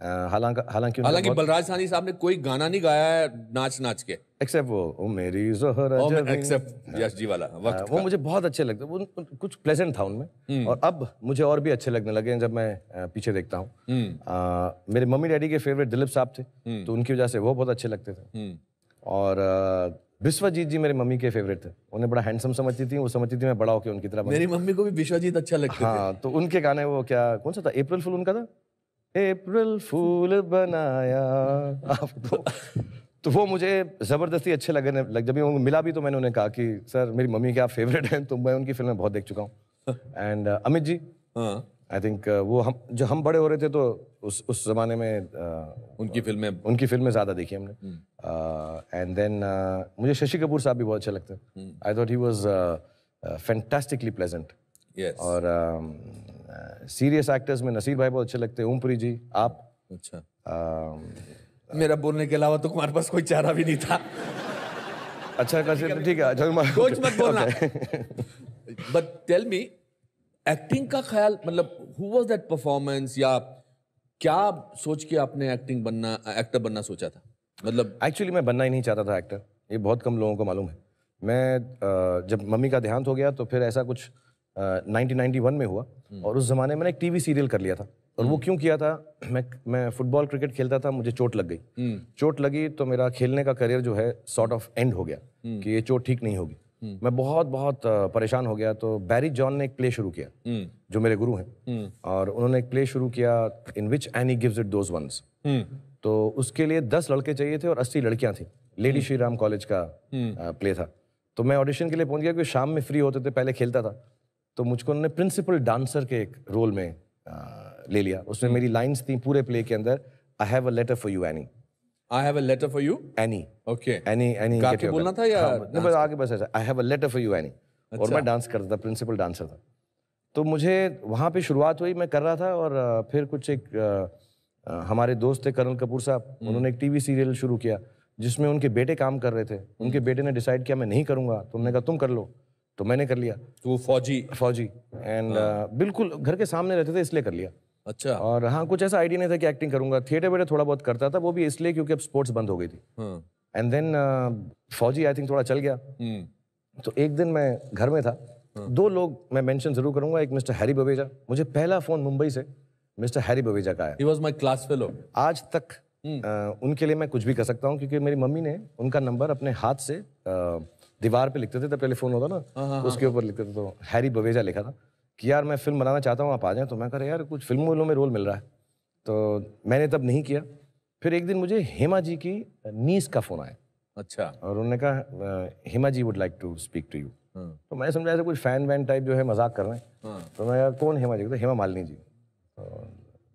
हालाँकि हालाँकि हालाँकि बलराज सानी साहब ने कोई गाना नहीं गाया है नाच नाच के। एक्सेप्ट वो ओ मेरी जोहरा एक्सेप्ट यश जी वाला वक्त हाँ, वो मुझे बहुत अच्छे लगते उन, कुछ प्लेजेंट था उनमें। और अब मुझे और भी अच्छे लगने लगे हैं जब मैं पीछे देखता हूँ। मेरे मम्मी डैडी के फेवरेट दिलीप साहब थे तो उनकी वजह से वो बहुत अच्छे लगते थे। और विश्वजीत जी मेरे मम्मी के फेवरेट थे। उन्हें बड़ा हैंडसम समझती थी वो समझती थी मैं बड़ा होकर उनकी तरह बनूं। मेरी मम्मी को भी विश्वजीत अच्छा लगता हाँ तो उनके गाने वो क्या कौन सा था? अप्रैल फुल उनका था? अप्रैल फूल बनाया। आपको तो वो मुझे ज़बरदस्ती अच्छे लगने लग जब भी मिला भी तो मैंने उन्हें कहा कि सर मेरी मम्मी के आप फेवरेट हैं? तो मैं उनकी फ़िल्में बहुत देख चुका हूँ। एंड अमित जी हाँ। आई थिंक वो हम जो हम बड़े हो रहे थे तो उस उस जमाने में uh, उनकी फ़िल्में उनकी फ़िल्में ज़्यादा देखी हमने। एंड देन मुझे शशि कपूर साहब भी बहुत अच्छे लगते हैं। I thought he was fantastically pleasant और सीरियस एक्टर्स में नसीर भाई बहुत अच्छे लगते हैं ओमपुरी जी आप? अच्छा। अम, मेरा बोलने के अलावा तो तुम्हारे पास कोई चारा भी नहीं था। अच्छा कैसे ठीक है कुछ मत बोलना। बट टेल मी एक्टिंग का ख्याल मतलब हु वाज दैट परफॉर्मेंस या क्या सोच के आपने एक्टिंग बनना एक्टर बनना सोचा था? मतलब एक्चुअली मैं बनना ही नहीं चाहता था एक्टर ये बहुत कम लोगों को मालूम है। मैं जब मम्मी का देहांत हो गया तो फिर ऐसा कुछ नाइनटीन नाइन्टी वन में हुआ। और उस जमाने में मैंने एक टीवी सीरियल कर लिया था। और वो क्यों किया था? मैं मैं फुटबॉल क्रिकेट खेलता था मुझे चोट लग गई। चोट लगी तो मेरा खेलने का करियर जो है सॉर्ट ऑफ़ एंड हो गया कि ये चोट ठीक नहीं होगी। मैं बहुत बहुत परेशान हो गया। तो बैरी जॉन ने एक प्ले शुरू किया जो मेरे गुरु हैं। और उन्होंने एक प्ले शुरू किया in which Annie gives it those ones तो उसके लिए दस लड़के चाहिए थे और अस्सी लड़कियाँ थी। लेडी श्री राम कॉलेज का प्ले था। तो मैं ऑडिशन के लिए पहुँच गया क्योंकि शाम में फ्री होते थे पहले खेलता था। तो मुझको उन्होंने प्रिंसिपल डांसर के एक रोल में आ, ले लिया। उसमें मेरी लाइंस थी पूरे प्ले के अंदर I have a letter for you Annie I have a letter for you Annie okay Annie Annie गा के बोलना था या नहीं बस आगे बस ऐसा I have a letter for you Annie और मैं डांस करता था प्रिंसिपल डांसर था। तो मुझे वहाँ पे शुरुआत हुई मैं कर रहा था और फिर कुछ एक हमारे दोस्त थे करण कपूर साहब उन्होंने एक टीवी सीरियल शुरू किया जिसमें उनके बेटे काम कर रहे थे। उनके बेटे ने डिसाइड किया मैं नहीं करूँगा। तो उन्होंने कहा तुम कर लो। तो मैंने कर लिया। तो वो फौजी। फौजी। एंड हाँ। बिल्कुल घर के सामने रहते थे इसलिए कर लिया। अच्छा। और हाँ कुछ ऐसा आइडिया नहीं था कि एक्टिंग करूँगा। थिएटर वेटर थोड़ा बहुत करता था वो भी इसलिए क्योंकि अब स्पोर्ट्स बंद हो गई थी। हाँ। एंड देन फौजी आई थिंक थोड़ा चल गया। हम्म। तो एक दिन मैं घर में था। दो लोग मैं मेंशन ज़रूर करूँगा। एक मिस्टर हैरी बवेजा मुझे पहला फ़ोन मुंबई से मिस्टर हैरी बवेजा का आया। He was my class fellow आज तक अ, उनके लिए मैं कुछ भी कर सकता हूँ क्योंकि मेरी मम्मी ने उनका नंबर अपने हाथ से अ, दीवार पे लिखते थे तब पहले फ़ोन होता ना तो उसके ऊपर लिखते थे तो हैरी बवेजा लिखा था कि यार मैं फ़िल्म बनाना चाहता हूँ आप आ जाएँ। तो मैं कह रहा यार कुछ फ़िल्मों में रोल मिल रहा है। तो मैंने तब नहीं किया। फिर एक दिन मुझे हेमा जी की नीस का फ़ोन आया। अच्छा। और उन्होंने कहा Hema ji would like to speak to you हाँ। तो मैंने समझा ऐसे कुछ फ़ैन वैन टाइप जो है मज़ाक कर रहे हैं। हाँ। तो मैं यार कौन हेमा जी? तो हेमा मालिनी जी। तो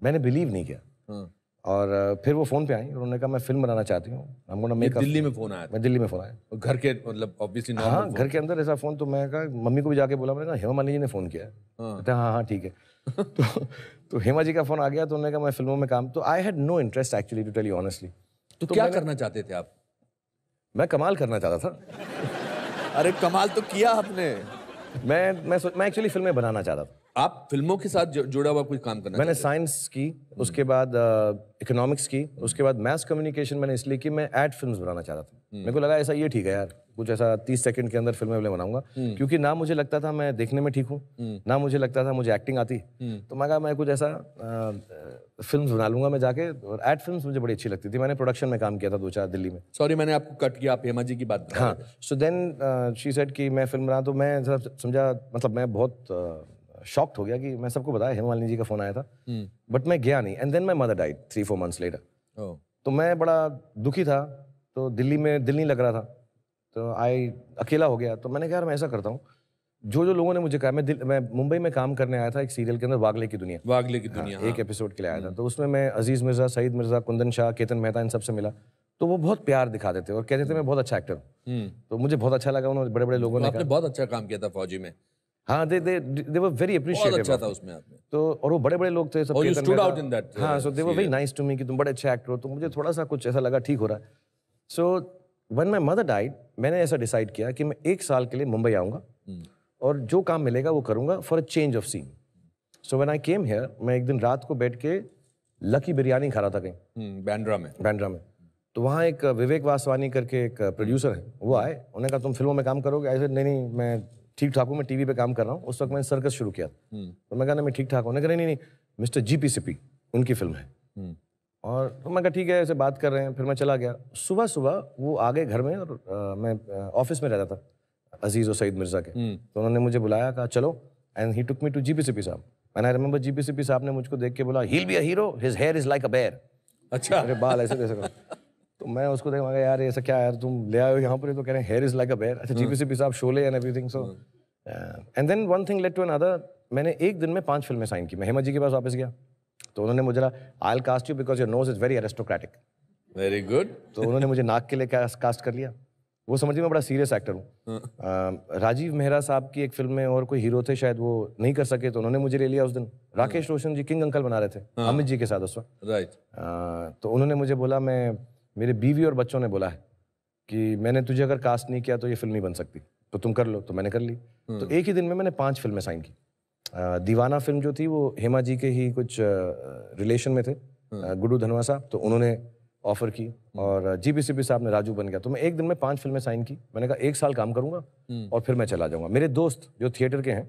मैंने बिलीव नहीं किया। हाँ। और फिर वो फ़ोन पे आई और उन्होंने कहा मैं फ़िल्म बनाना चाहती हूँ। हम गोना मेक दिल्ली में फ़ोन आया मैं दिल्ली में फ़ोन आया। घर के मतलब ऑब्वियसली हाँ घर के अंदर ऐसा फ़ोन तो मैं कहा मम्मी को भी जाके बोला। मैंने कहा हेमा मालिनी जी ने फ़ोन किया है। हाँ। कहते हाँ हाँ ठीक है। *laughs* तो तो हेमा जी का फ़ोन आ गया तो उन्होंने कहा मैं फ़िल्मों में काम तो I had no interest actually to tell you honestly तो क्या करना चाहते थे आप? मैं कमाल करना चाहता था। अरे कमाल तो किया आपने। मैं मैं मैं एक्चुअली फ़िल्में बनाना चाहता था। आप फ़िल्मों के साथ जुड़ा हुआ कुछ काम करना मैंने साइंस की उसके बाद इकोनॉमिक्स की उसके बाद मैथ्स कम्युनिकेशन मैंने इसलिए की मैं एड फिल्म्स बनाना चाहता था। मेरे को लगा ऐसा ये ठीक है यार कुछ ऐसा तीस सेकंड के अंदर फ़िल्में बनाऊँगा। क्योंकि ना मुझे लगता था मैं देखने में ठीक हूँ ना मुझे लगता था मुझे एक्टिंग आती। तो मैं कहा मैं कुछ ऐसा फ़िल्म बना लूँगा मैं जाके और एड फ़िल्म मुझे बड़ी अच्छी लगती थी। मैंने प्रोडक्शन में काम किया था दो चार दिल्ली में। सॉरी मैंने आपको कट किया आप हेमा जी की बात हाँ। सो देन शी सेड कि मैं फ़िल्म बना तो मैं समझा मतलब मैं बहुत शॉक्ड हो गया कि मैं सबको बताया हेमा मालिनी जी का फ़ोन आया था। बट मैं गया नहीं। And then my mother died three four months later तो मैं बड़ा दुखी था। तो दिल्ली में दिल नहीं लग रहा था। तो आई अकेला हो गया। तो मैंने कहा यार मैं ऐसा करता हूँ। जो जो लोगों ने मुझे कहा मैं दिल मैं मुंबई में काम करने आया था एक सीरियल के अंदर वागले की दुनिया। वागले की दुनिया एक एपिसोड के लिए आया था। तो उसमें मैं अज़ीज़ मिर्ज़ा सईद मिर्ज़ा कुंदन शाह केतन मेहता इन सबसे मिला। तो वो बहुत प्यार दिखाते थे और कहते थे मैं बहुत अच्छा एक्टर हूँ। हम्म। तो मुझे बहुत अच्छा लगा उन्होंने बड़े बड़े लोगों ने आपने बहुत अच्छा काम किया था फौजी में। हाँ दे दे दे वर वेरी बहुत अप्रिशिएटिव अच्छा था उसमें आपने। तो और वो बड़े बड़े लोग थे सब Mehta. out in that, uh, हाँ so they were very nice to me कि तुम बड़े अच्छे एक्टर हो तो मुझे थोड़ा सा कुछ ऐसा लगा ठीक हो रहा है। So when my mother died मैंने ऐसा डिसाइड किया कि मैं एक साल के लिए मुंबई आऊँगा और जो काम मिलेगा वो करूँगा for a change of scene so when I came here मैं एक दिन रात को बैठ के लकी बिरयानी खा रहा था कहीं। हम्म, बैंड्रा में। बैंड्रा में। तो वहाँ एक विवेक वासवानी करके एक प्रोड्यूसर है वो आए उन्होंने कहा तुम फ़िल्मों में काम करोगे? ऐसे नहीं नहीं मैं ठीक ठाक हूँ मैं टीवी पे काम कर रहा हूँ। उस वक्त मैंने सर्कस शुरू किया तो मैं कहा नहीं मैं ठीक ठाक हूँ कहा नहीं नहीं नहीं मिस्टर जी पी सिपी उनकी फ़िल्म है। हम्म, और तो मैं कहा ठीक है ऐसे बात कर रहे हैं। फिर मैं चला गया। सुबह सुबह वो आ गए घर में और अ, मैं ऑफ़िस में रहता था अज़ीज़ और सईद मिर्ज़ा के। तो उन्होंने मुझे बुलाया कहा चलो। And he took me to जीपीसीपी साहब। एंड आई रिमेंबर जीपीसीपी साहब ने मुझको देख के बोला he'll be a hero his hair is like a bear अच्छा। मेरे बाल ऐसे कैसे तो मैं उसको देखा मैं यार ऐसा क्या यार? तुम ले हो यहाँ पर? तो कह रहे हैं hair is like a bear अच्छा G P Sippy sahab Sholay and everything so and then one thing led to another मैंने एक दिन में पाँच फ़िल्में साइन की। मैं हेमा जी के पास वापस गया। तो उन्होंने मुझे I cast you because your nose is very aristocratic very good तो उन्होंने मुझे नाक के लिए कास्ट कर लिया? वो समझिए मैं बड़ा सीरियस एक्टर हूँ। राजीव मेहरा साहब की एक फ़िल्म में और कोई हीरो थे शायद वो नहीं कर सके तो उन्होंने मुझे ले लिया उस दिन। राकेश रोशन जी किंग अंकल बना रहे थे अमित जी के साथ उस वक्त। राइट तो उन्होंने मुझे बोला मैं मेरे बीवी और बच्चों ने बोला है कि मैंने तुझे अगर कास्ट नहीं किया तो ये फ़िल्म नहीं बन सकती। तो तुम कर लो तो मैंने कर ली। तो एक ही दिन में मैंने पाँच फ़िल्में साइन की। दीवाना फ़िल्म जो थी वो हेमा जी के ही कुछ रिलेशन में थे। गुडू धनवासा धनवा साहब तो उन्होंने ऑफ़र की और जीपीसीपी साहब ने राजू बन गया। तो मैं एक दिन में पाँच फ़िल्में साइन की। मैंने कहा एक साल काम करूँगा और फिर मैं चला जाऊँगा। मेरे दोस्त जो थिएटर के हैं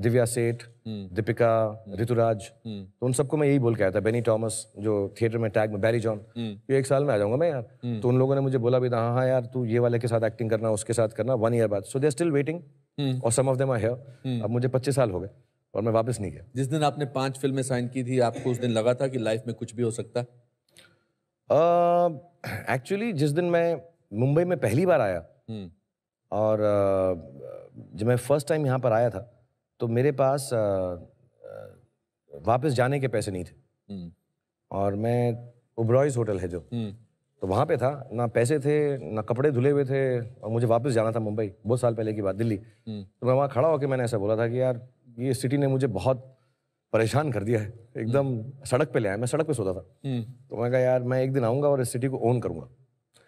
दिव्या सेठ दीपिका ऋतुराज तो उन सबको मैं यही बोल के आया था। बेनी टॉमस जो थिएटर में टैग में बैरी जॉन कि एक साल में आ जाऊँगा मैं यार। तो उन लोगों ने मुझे बोला भी था हाँ हाँ यार तू ये वाले के साथ एक्टिंग करना उसके साथ करना वन ईयर बाद। सो दे स्टिल वेटिंग और some of them are here अब मुझे पच्चीस साल हो गए और मैं वापस नहीं गया। जिस दिन आपने पाँच फ़िल्में साइन की थी आपको उस दिन लगा था कि लाइफ में कुछ भी हो सकता? है एक्चुअली uh, जिस दिन मैं मुंबई में पहली बार आया हम्म, और अ, जब मैं फ़र्स्ट टाइम यहाँ पर आया था तो मेरे पास अ, वापस जाने के पैसे नहीं थे। हम्म, और मैं ओब्रॉयज होटल है जो हम्म, तो वहाँ पे था ना पैसे थे ना कपड़े धुले हुए थे और मुझे वापस जाना था मुंबई बहुत साल पहले की बात दिल्ली। तो मैं वहाँ खड़ा होकर मैंने ऐसा बोला था कि यार ये सिटी ने मुझे बहुत परेशान कर दिया है। एकदम सड़क पे ले आया। मैं सड़क पे सोता था। तो मैं कहा यार मैं एक दिन आऊँगा और इस सिटी को ओन करूँगा।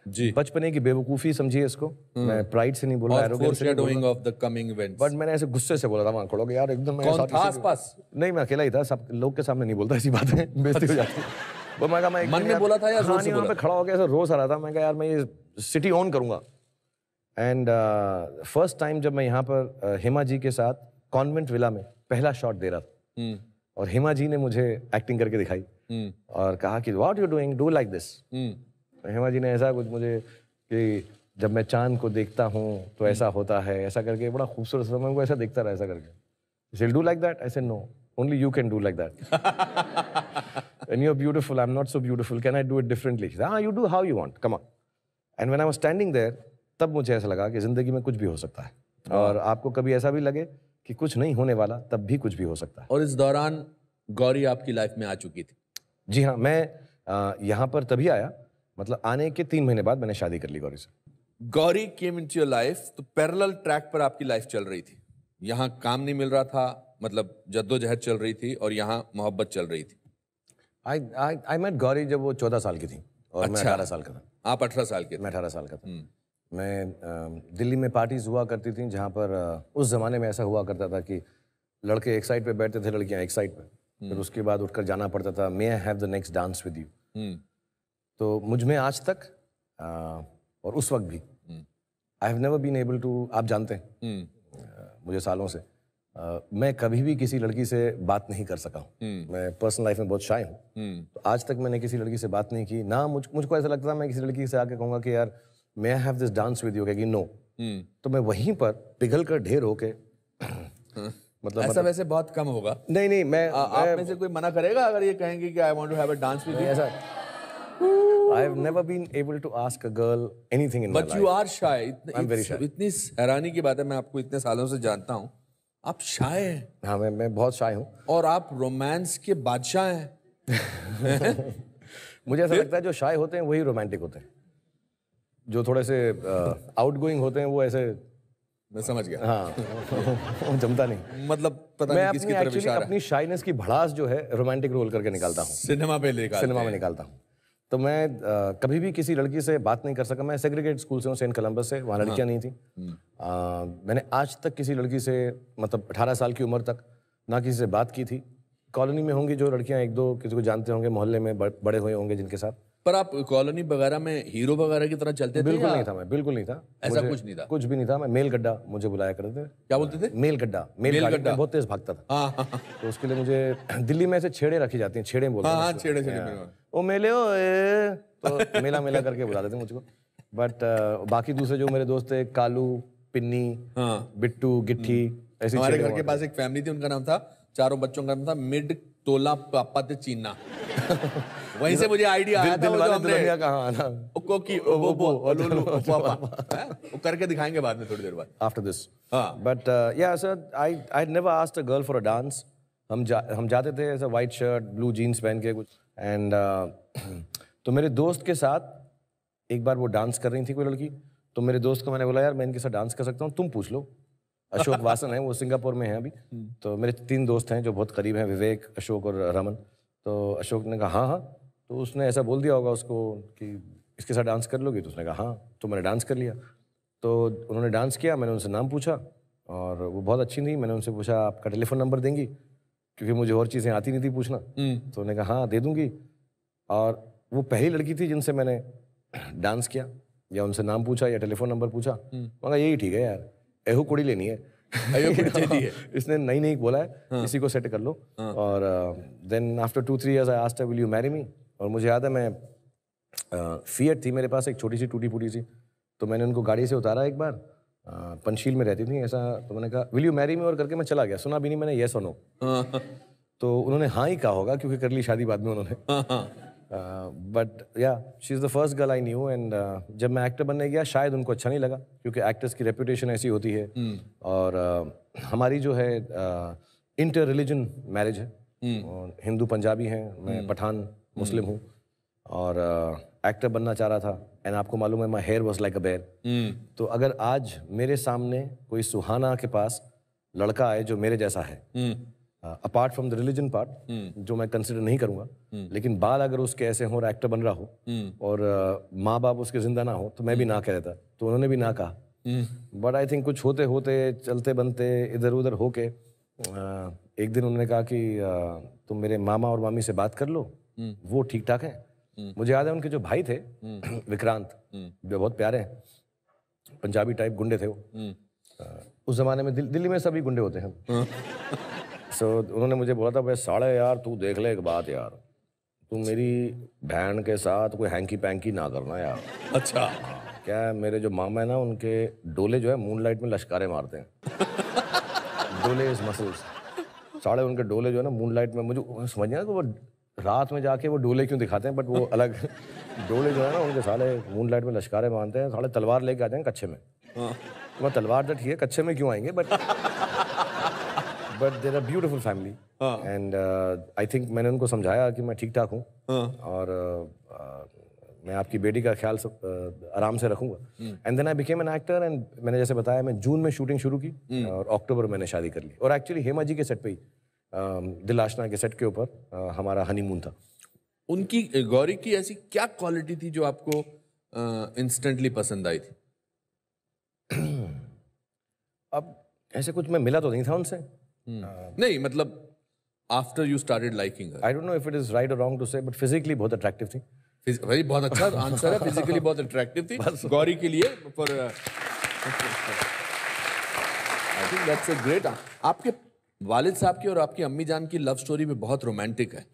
जी। बचपने की बेवकूफ़ी समझिए इसको। मैं प्राइड से नहीं बोला और arrogance से नहीं बोला foreshadowing of the बट मैंने ऐसे गुस्से से बोला था वहाँ खड़ो यार एकदम मेरे साथ आसपास? नहीं मैं अकेला ही था। सब लोग के सामने नहीं बोलता ऐसी बात है *laughs* बेइज्जती हो जाती है। वो मैं कहा मैं मन में बोला था या ज़ोर हाँ, वहाँ बोला पे खड़ा हो गया ऐसा रोज आ रहा था। मैं कहा यार मैं ये सिटी ऑन करूँगा। एंड फ़र्स्ट टाइम जब मैं यहाँ पर uh, हेमा जी के साथ कॉन्वेंट विला में पहला शॉट दे रहा था। हम्म। और हेमा जी ने मुझे एक्टिंग करके दिखाई। हम्म। और कहा कि what you doing do like this हम्म। हेमा जी ने ऐसा कुछ मुझे कि जब मैं चाँद को देखता हूँ तो ऐसा होता है ऐसा करके बड़ा खूबसूरत सा मैं उनको ऐसा देखता रहा ऐसा करके। She'll do like that I said no only you can do like that you're beautiful. I'm not so beautiful. Can i do it differently? She said, ah you do how you want. Come on. And when i was standing there तब मुझे ऐसा लगा कि ज़िंदगी में कुछ भी हो सकता है। और आपको कभी ऐसा भी लगे? कि कुछ नहीं होने वाला तब भी कुछ भी हो सकता है। और इस दौरान गौरी आपकी लाइफ में आ चुकी थी। जी हाँ मैं यहाँ पर तभी आया मतलब आने के तीन महीने बाद मैंने शादी कर ली गौरी से। Gauri came into your life तो पैरल ट्रैक पर आपकी लाइफ चल रही थी। यहाँ काम नहीं मिल रहा था मतलब जद्दोजहद चल रही थी और यहाँ मोहब्बत चल रही थी। आई आई आई मेट गौरी जब वो चौदह साल की थी और अच्छा, मैं। अठारह साल का था। आप अठारह साल के मैं अठारह साल का था। हम्म, मैं दिल्ली में पार्टीज़ हुआ करती थी जहाँ पर उस ज़माने में ऐसा हुआ करता था कि लड़के एक साइड पे बैठते थे लड़कियाँ एक साइड पे। फिर उसके बाद उठकर जाना पड़ता था may I have the next dance with you hmm, तो मुझमें आज तक और उस वक्त भी। I have never been able to आप जानते हैं। हम्म, मुझे सालों से। अ, मैं कभी भी किसी लड़की से बात नहीं कर सका हूँ। मैं पर्सनल लाइफ में बहुत शाय हूँ। हम्म, तो आज तक मैंने किसी लड़की से बात नहीं की। ना मुझ मुझको ऐसा लगता था मैं किसी लड़की से आके कहूँगा कि यार मैं I have this dance with you कहेगी नो। तो मैं वहीं पर पिघल कर ढेर होके मतलब ऐसा वैसे बहुत कम होगा। नहीं नहीं मैं आ- आप में से कोई मना करेगा अगर ये कहेंगे कि I want to have a dance with मैं यू ऐसा I have never been able to ask a girl anything in my but you are shy I'm very shy. इतनी हैरानी की बात है मैं आपको इतने सालों से जानता हूँ आप शाय हैं हाँ मैं मैं बहुत शाय हूँ। और आप रोमांस के बादशाह हैं। *laughs* मुझे ऐसा लगता है जो शाय होते हैं वही रोमांटिक होते हैं। जो थोड़े से आउट गोइंग होते हैं वो ऐसे मैं समझ गया। हाँ जमता नहीं। मतलब पता मैं नहीं किसकी तरफ़ इशारा। अपनी शाइनेस की भड़ास जो है रोमांटिक रोल करके निकालता हूँ। सिनेमा पे लेकर सिनेमा में निकालता हूँ। तो मैं अ, कभी भी किसी लड़की से बात नहीं कर सका। मैं सेग्रीगेट स्कूल से हूँ सेंट कोलंबस से वहाँ लड़कियाँ नहीं थी। अ, मैंने आज तक किसी लड़की से मतलब 18 साल की उम्र तक ना किसी से बात की थी। कॉलोनी में होंगी जो लड़कियाँ एक दो किसी को जानते होंगे मोहल्ले में बड़े हुए होंगे जिनके साथ। पर आप कॉलोनी वगैरह में हीरो वगैरह की तरह चलते थे बिल्कुल नहीं था मैं बिल्कुल नहीं था। ऐसा कुछ नहीं था? कुछ भी नहीं था मैं मेल गड्ढा मुझे बुलाया करते थे। क्या बोलते थे? मेल गड्ढा मेल गाड़ी में बहुत तेज भागता था। हाँ। तो उसके लिए मुझे दिल्ली में ऐसे छेड़े रखी जाती हैं छेड़े बोलते हाँ, हैं हाँ, छेड़े, छेड़े। ओ मेले ओ तो मेला मेला करके बुलाते थे मुझको। बट बाकी दूसरे जो मेरे दोस्त थे कालू पिन्नी। बिट्टू गिट्ठी ऐसे हमारे घर के पास एक फैमिली थी उनका नाम था चारों बच्चों का नाम था मिड तोला पापा ते चीना वहीं से मुझे आइडिया आया दिल था वो जो वाले कहाँ आना ओ कोकी ओ वो वो लुलु ओ पापा वो करके दिखाएँगे बाद में थोड़ी देर बाद. हाँ। But uh, yeah, sir, I I never asked a girl for a dance. हम जा हम जाते थे ऐसा वाइट शर्ट ब्लू जीन्स पहन के कुछ एंड तो मेरे दोस्त के साथ एक बार वो डांस कर रही थी कोई लड़की तो मेरे दोस्त को मैंने बोला यार मैं इनके साथ डांस कर सकता हूँ तुम पूछ लो अशोक वासन है वो सिंगापुर में है अभी तो मेरे तीन दोस्त हैं जो बहुत करीब हैं विवेक अशोक और रमन तो अशोक ने कहा हाँ हाँ तो उसने ऐसा बोल दिया होगा उसको कि इसके साथ डांस कर लोगी? तो उसने कहा हाँ तो मैंने डांस कर लिया। तो उन्होंने डांस किया मैंने उनसे नाम पूछा और वो बहुत अच्छी थी। मैंने उनसे पूछा आपका टेलीफोन नंबर देंगी? क्योंकि मुझे और चीज़ें आती नहीं थी पूछना। तो उन्होंने कहा हाँ दे दूँगी। और वो पहली लड़की थी जिनसे मैंने डांस किया या उनसे नाम पूछा या टेलीफोन नंबर पूछा। मगर यही ठीक है यार एहू कुड़ी लेनी है। *laughs* है। इसने नहीं नहीं बोला है हाँ। इसी को सेट कर लो। हाँ। और then after two three years I asked will you marry me और मुझे याद है मैं फियट थी मेरे पास एक छोटी सी टूटी फूटी सी। तो मैंने उनको गाड़ी से उतारा एक बार पंचशील में रहती थी ऐसा तो मैंने कहा विल यू मैरी मी और करके मैं चला गया। सुना भी नहीं मैंने येस और नो तो उन्होंने हाँ ही कहा होगा क्योंकि कर ली शादी बाद में उन्होंने। बट या she is the first girl I knew and जब मैं एक्टर बनने गया शायद उनको अच्छा नहीं लगा क्योंकि एक्टर्स की रेपुटेशन ऐसी होती है। और uh, हमारी जो है इंटर रिलीजन मैरिज है। और हिंदू पंजाबी हैं मैं पठान मुस्लिम हूँ। और एक्टर बनना चाह रहा था। एंड आपको मालूम है my hair was like a bear तो अगर आज मेरे सामने कोई सुहाना के पास लड़का आए जो मेरे जैसा है apart from the religion part जो मैं कंसिडर नहीं करूँगा लेकिन बाल अगर उसके ऐसे हो और एक्टर बन रहा हो और uh, माँ बाप उसके ज़िंदा ना हो तो मैं भी ना कह देता। तो उन्होंने भी ना कहा। बट आई थिंक कुछ होते होते चलते बनते इधर उधर होके uh, एक दिन उन्होंने कहा कि uh, तुम मेरे मामा और मामी से बात कर लो वो ठीक ठाक है मुझे याद है उनके जो भाई थे *clears throat* विक्रांत। जो बहुत प्यारे हैं। पंजाबी टाइप गुंडे थे वो। उस जमाने में दिल, दिल्ली में सभी गुंडे होते हैं। सो *laughs* so, उन्होंने मुझे बोला था भाई साढ़े यार तू देख ले एक बात यार। तू मेरी बहन के साथ कोई हैंकी पैंकी ना करना यार। अच्छा। क्या है मेरे जो मामा है ना उनके डोले जो है मूनलाइट में लश्कारे मारते हैं। *laughs* डोले इज़ मसल्स साढ़े उनके डोले जो है ना मूनलाइट में मुझे समझ नहीं वो रात में जाके वो डोले क्यों दिखाते हैं? बट वो अलग *laughs* डोले जो है ना उनके साले मून लाइट में लश्कारे मारते हैं साले तलवार लेके आते हैं कच्चे में। मैं तलवार तो ठीक है कच्चे में क्यों आएँगे? But but there are beautiful family and I think मैंने उनको समझाया कि मैं ठीक ठाक हूँ। और uh, uh, मैं आपकी बेटी का ख्याल सब uh, आराम से रखूँगा। And then I became an actor and मैंने जैसे बताया मैं जून में शूटिंग शुरू की और अक्टूबर में मैंने शादी कर ली। और एक्चुअली हेमा जी के सेट पे ही दिल आशना के सेट के ऊपर हमारा हनीमून था। उनकी गौरी की ऐसी क्या क्वालिटी थी जो आपको इंस्टेंटली पसंद आई थी? *clears throat* अब ऐसे कुछ मैं मिला तो नहीं था उनसे। नहीं मतलब after you started liking I don't know if it is right और wrong to say but physically बहुत अट्रैक्टिव थी। वेरी बहुत अच्छा आंसर है फिजिकली बहुत अट्रैक्टिव थी। *laughs* गौरी के लिए पर I think that's a *laughs* great आपके वालिद साहब की और आपकी अम्मी जान की लव स्टोरी भी बहुत रोमांटिक है।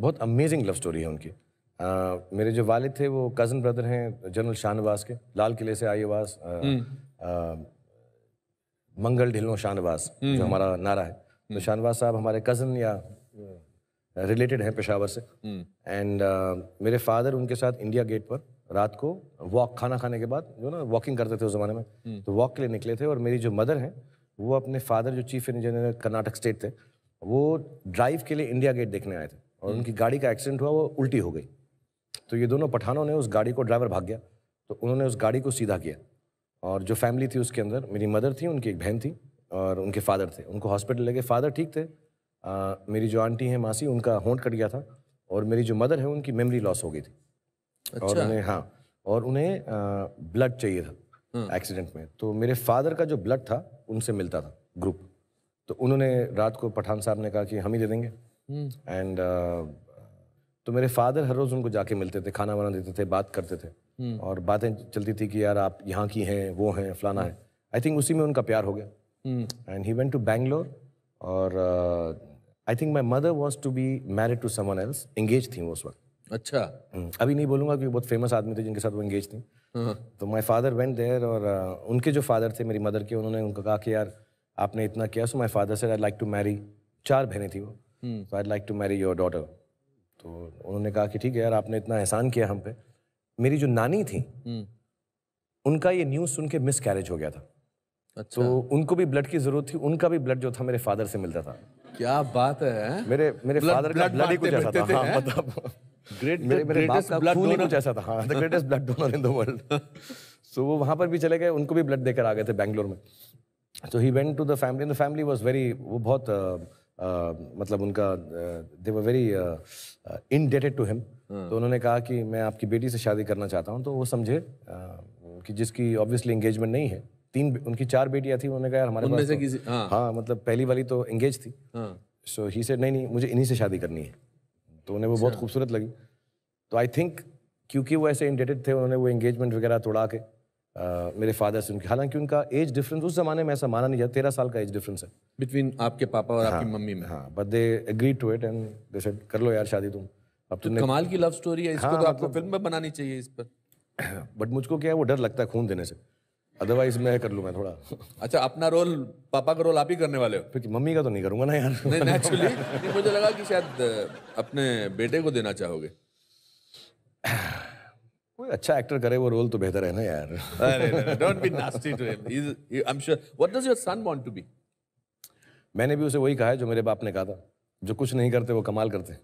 बहुत अमेजिंग लव स्टोरी है उनकी। अ, मेरे जो वालिद थे वो कज़न ब्रदर हैं जनरल शाहनवाज के। लाल किले से आई आवाज़ अ, मंगल ढिलो शाहनवाज जो हमारा नारा है। तो शाहनवाज साहब हमारे कज़न या रिलेटेड हैं पेशावर से। एंड uh, मेरे फादर उनके साथ इंडिया गेट पर रात को वॉक खाना खाने के बाद जो ना वॉकिंग करते थे उस ज़माने में तो वॉक के लिए निकले थे। और मेरी जो मदर हैं वो अपने फादर जो चीफ इंजीनियर कर्नाटक स्टेट थे वो ड्राइव के लिए इंडिया गेट देखने आए थे और उनकी गाड़ी का एक्सीडेंट हुआ वो उल्टी हो गई। तो ये दोनों पठानों ने उस गाड़ी को ड्राइवर भाग गया तो उन्होंने उस गाड़ी को सीधा किया। और जो फैमिली थी उसके अंदर मेरी मदर थी उनकी एक बहन थी और उनके फादर थे। उनको हॉस्पिटल ले गए। फादर ठीक थे आ, मेरी जो आंटी हैं मासी उनका होंठ कट गया था और मेरी जो मदर है उनकी मेमोरी लॉस हो गई थी। अच्छा। और उन्हें हाँ और उन्हें ब्लड चाहिए था। एक्सीडेंट में। तो मेरे फादर का जो ब्लड था उनसे मिलता था ग्रुप तो उन्होंने रात को पठान साहब ने कहा कि हम ही दे देंगे। एंड uh, तो मेरे फादर हर रोज़ उनको जाके मिलते थे खाना वाना देते थे बात करते थे। और बातें चलती थी कि यार आप यहाँ की हैं वो हैं फलाना है। आई थिंक उसी में उनका प्यार हो गया। And he went to Bangalore और I think my mother was to be married to someone else engage थी वो उस वक्त। अच्छा। हम्म, अभी नहीं बोलूँगा क्योंकि बहुत फ़ेमस आदमी थे जिनके साथ वो एंगेज थी। तो माई फादर वेंट देयर और uh, उनके जो फादर थे मेरी मदर के उन्होंने उनको कहा कि यार आपने इतना किया। सो माय फादर से आई लाइक टू मैरी चार बहनें थी वो। तो I like to marry your daughter तो उन्होंने कहा कि ठीक है यार आपने इतना एहसान किया हम पे। मेरी जो नानी थी उनका ये न्यूज़ सुन के मिस कैरेज हो गया था। अच्छा। तो उनको भी ब्लड की ज़रूरत थी उनका भी ब्लड जो था मेरे फादर से मिलता था। क्या बात है मेरे मेरे Blood- फादर का ब्लड ही कुछ ऐसा था। हाँ मतलब Great- मेरे मेरे बाप का खून ही कुछ ऐसा था। हाँ the greatest blood donor in the world so वो वहाँ पर भी चले गए उनको भी ब्लड देकर आ गए थे बैंगलोर में। तो he went to the family the family was very वो बहुत मतलब उनका they were very indebted to him तो उन्होंने कहा कि मैं आपकी बेटी से शादी करना चाहता हूँ तो वो समझे कि जिसकी ऑब्वियसली एंगेजमेंट नहीं है। तीन उनकी चार बेटियाँ थी उन्होंने कहा यार हमारे पास से तो- किसी हाँ। हाँ मतलब पहली वाली तो एंगेज थी। सो ही सेड नहीं नहीं मुझे इन्हीं से शादी करनी है। तो उन्हें वो बहुत खूबसूरत लगी। तो आई थिंक क्योंकि वो ऐसे इंडेटेड थे उन्होंने वो एंगेजमेंट वगैरह तोड़ा के अ, मेरे फादर से उनकी। हालाँकि उनका एज डिफरेंस उस जमाने में ऐसा माना नहीं जाता तेरह साल का एज डिफरेंस है। बिटवीन आपके पापा और आपकी मम्मी में। हाँ but they agree to it and they said कर लो यार शादी तुम। अब तुमने कमाल की लव स्टोरी है इसको हाँ, तो आपको फ़िल्म में बनानी चाहिए इस पर। *clears throat* बट मुझको क्या है वो डर लगता है खून देने से। अदरवाइज़ मैं कर लूँ मैं थोड़ा। अच्छा अपना रोल पापा का रोल आप ही करने वाले हो? क्योंकि मम्मी का तो नहीं करूँगा ना यार। नहीं नेचुरली मुझे लगा कि शायद अपने बेटे को देना चाहोगे। कोई अच्छा एक्टर करे वो रोल तो बेहतर है ना यार। अरे don't be nasty to him I am sure what does your son want to be मैंने भी उसे वही कहा है जो मेरे बाप ने कहा था। जो कुछ नहीं करते वो कमाल करते।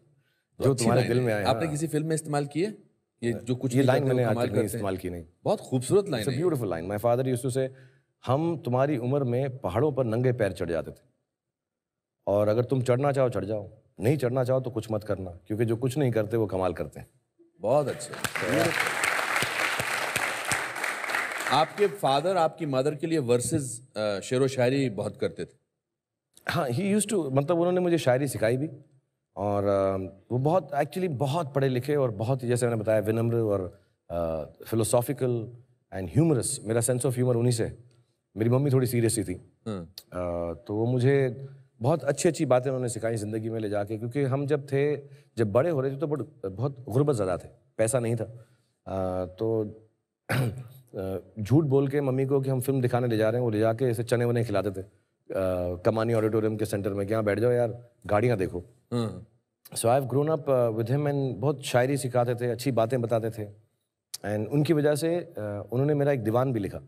जो तुम्हारे दिल में आए आपने किसी फ़िल्म में इस्तेमाल किए ये जो कुछ ये लाइन मैंने आज तक इस्तेमाल की नहीं। बहुत खूबसूरत लाइन है beautiful line my father used to say हम तुम्हारी उम्र में पहाड़ों पर नंगे पैर चढ़ जाते थे। और अगर तुम चढ़ना चाहो चढ़ जाओ। नहीं चढ़ना चाहो तो कुछ मत करना क्योंकि जो कुछ नहीं करते वो कमाल करते हैं। बहुत अच्छे। आपके फादर आपकी मदर के लिए वर्सेस शेर व शायरी बहुत करते थे। हाँ ही यूज़ टू मतलब उन्होंने मुझे शायरी सिखाई भी। और वो बहुत एक्चुअली बहुत पढ़े लिखे और बहुत ही जैसे मैंने बताया विनम्र और फिलोसॉफिकल एंड ह्यूमरस मेरा सेंस ऑफ़ ह्यूमर उन्हीं से। मेरी मम्मी थोड़ी सीरियस ही थी। हाँ, तो वो मुझे बहुत अच्छी अच्छी बातें उन्होंने सिखाई ज़िंदगी में ले जाके क्योंकि हम जब थे जब बड़े हो रहे थे तो बहुत गुर्बत ज़्यादा थे। पैसा नहीं था। तो *clears throat* झूठ बोल के मम्मी को कि हम फ़िल्म दिखाने ले जा रहे हैं वो ले जाके ऐसे चने वने खिलाते थे। कमानी ऑडिटोरियम के सेंटर में कि यहाँ बैठ जाओ यार गाड़ियाँ देखो। So I have grown up with him and बहुत शायरी सिखाते थे अच्छी बातें बताते थे। एंड उनकी वजह से uh, उन्होंने मेरा एक दीवान भी लिखा।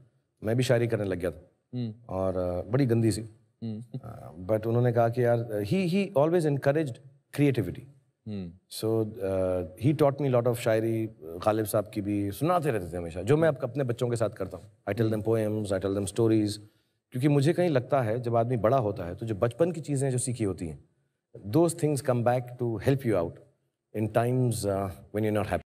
मैं भी शायरी करने लग गया था। हम्म, और uh, बड़ी गंदी सी। हम्म, बट उन्होंने कहा कि यार he he always increase creativity hmm, so he taught me lot of शायरी गालिब साहब की भी सुनाते रहते थे हमेशा जो मैं अब अपने बच्चों के साथ करता हूँ। I tell them poems I tell them stories क्योंकि मुझे कहीं लगता है, जब आदमी बड़ा होता है तो जो बचपन की चीज़ें जो सीखी होती हैं those things come back to help you out in times when you not happy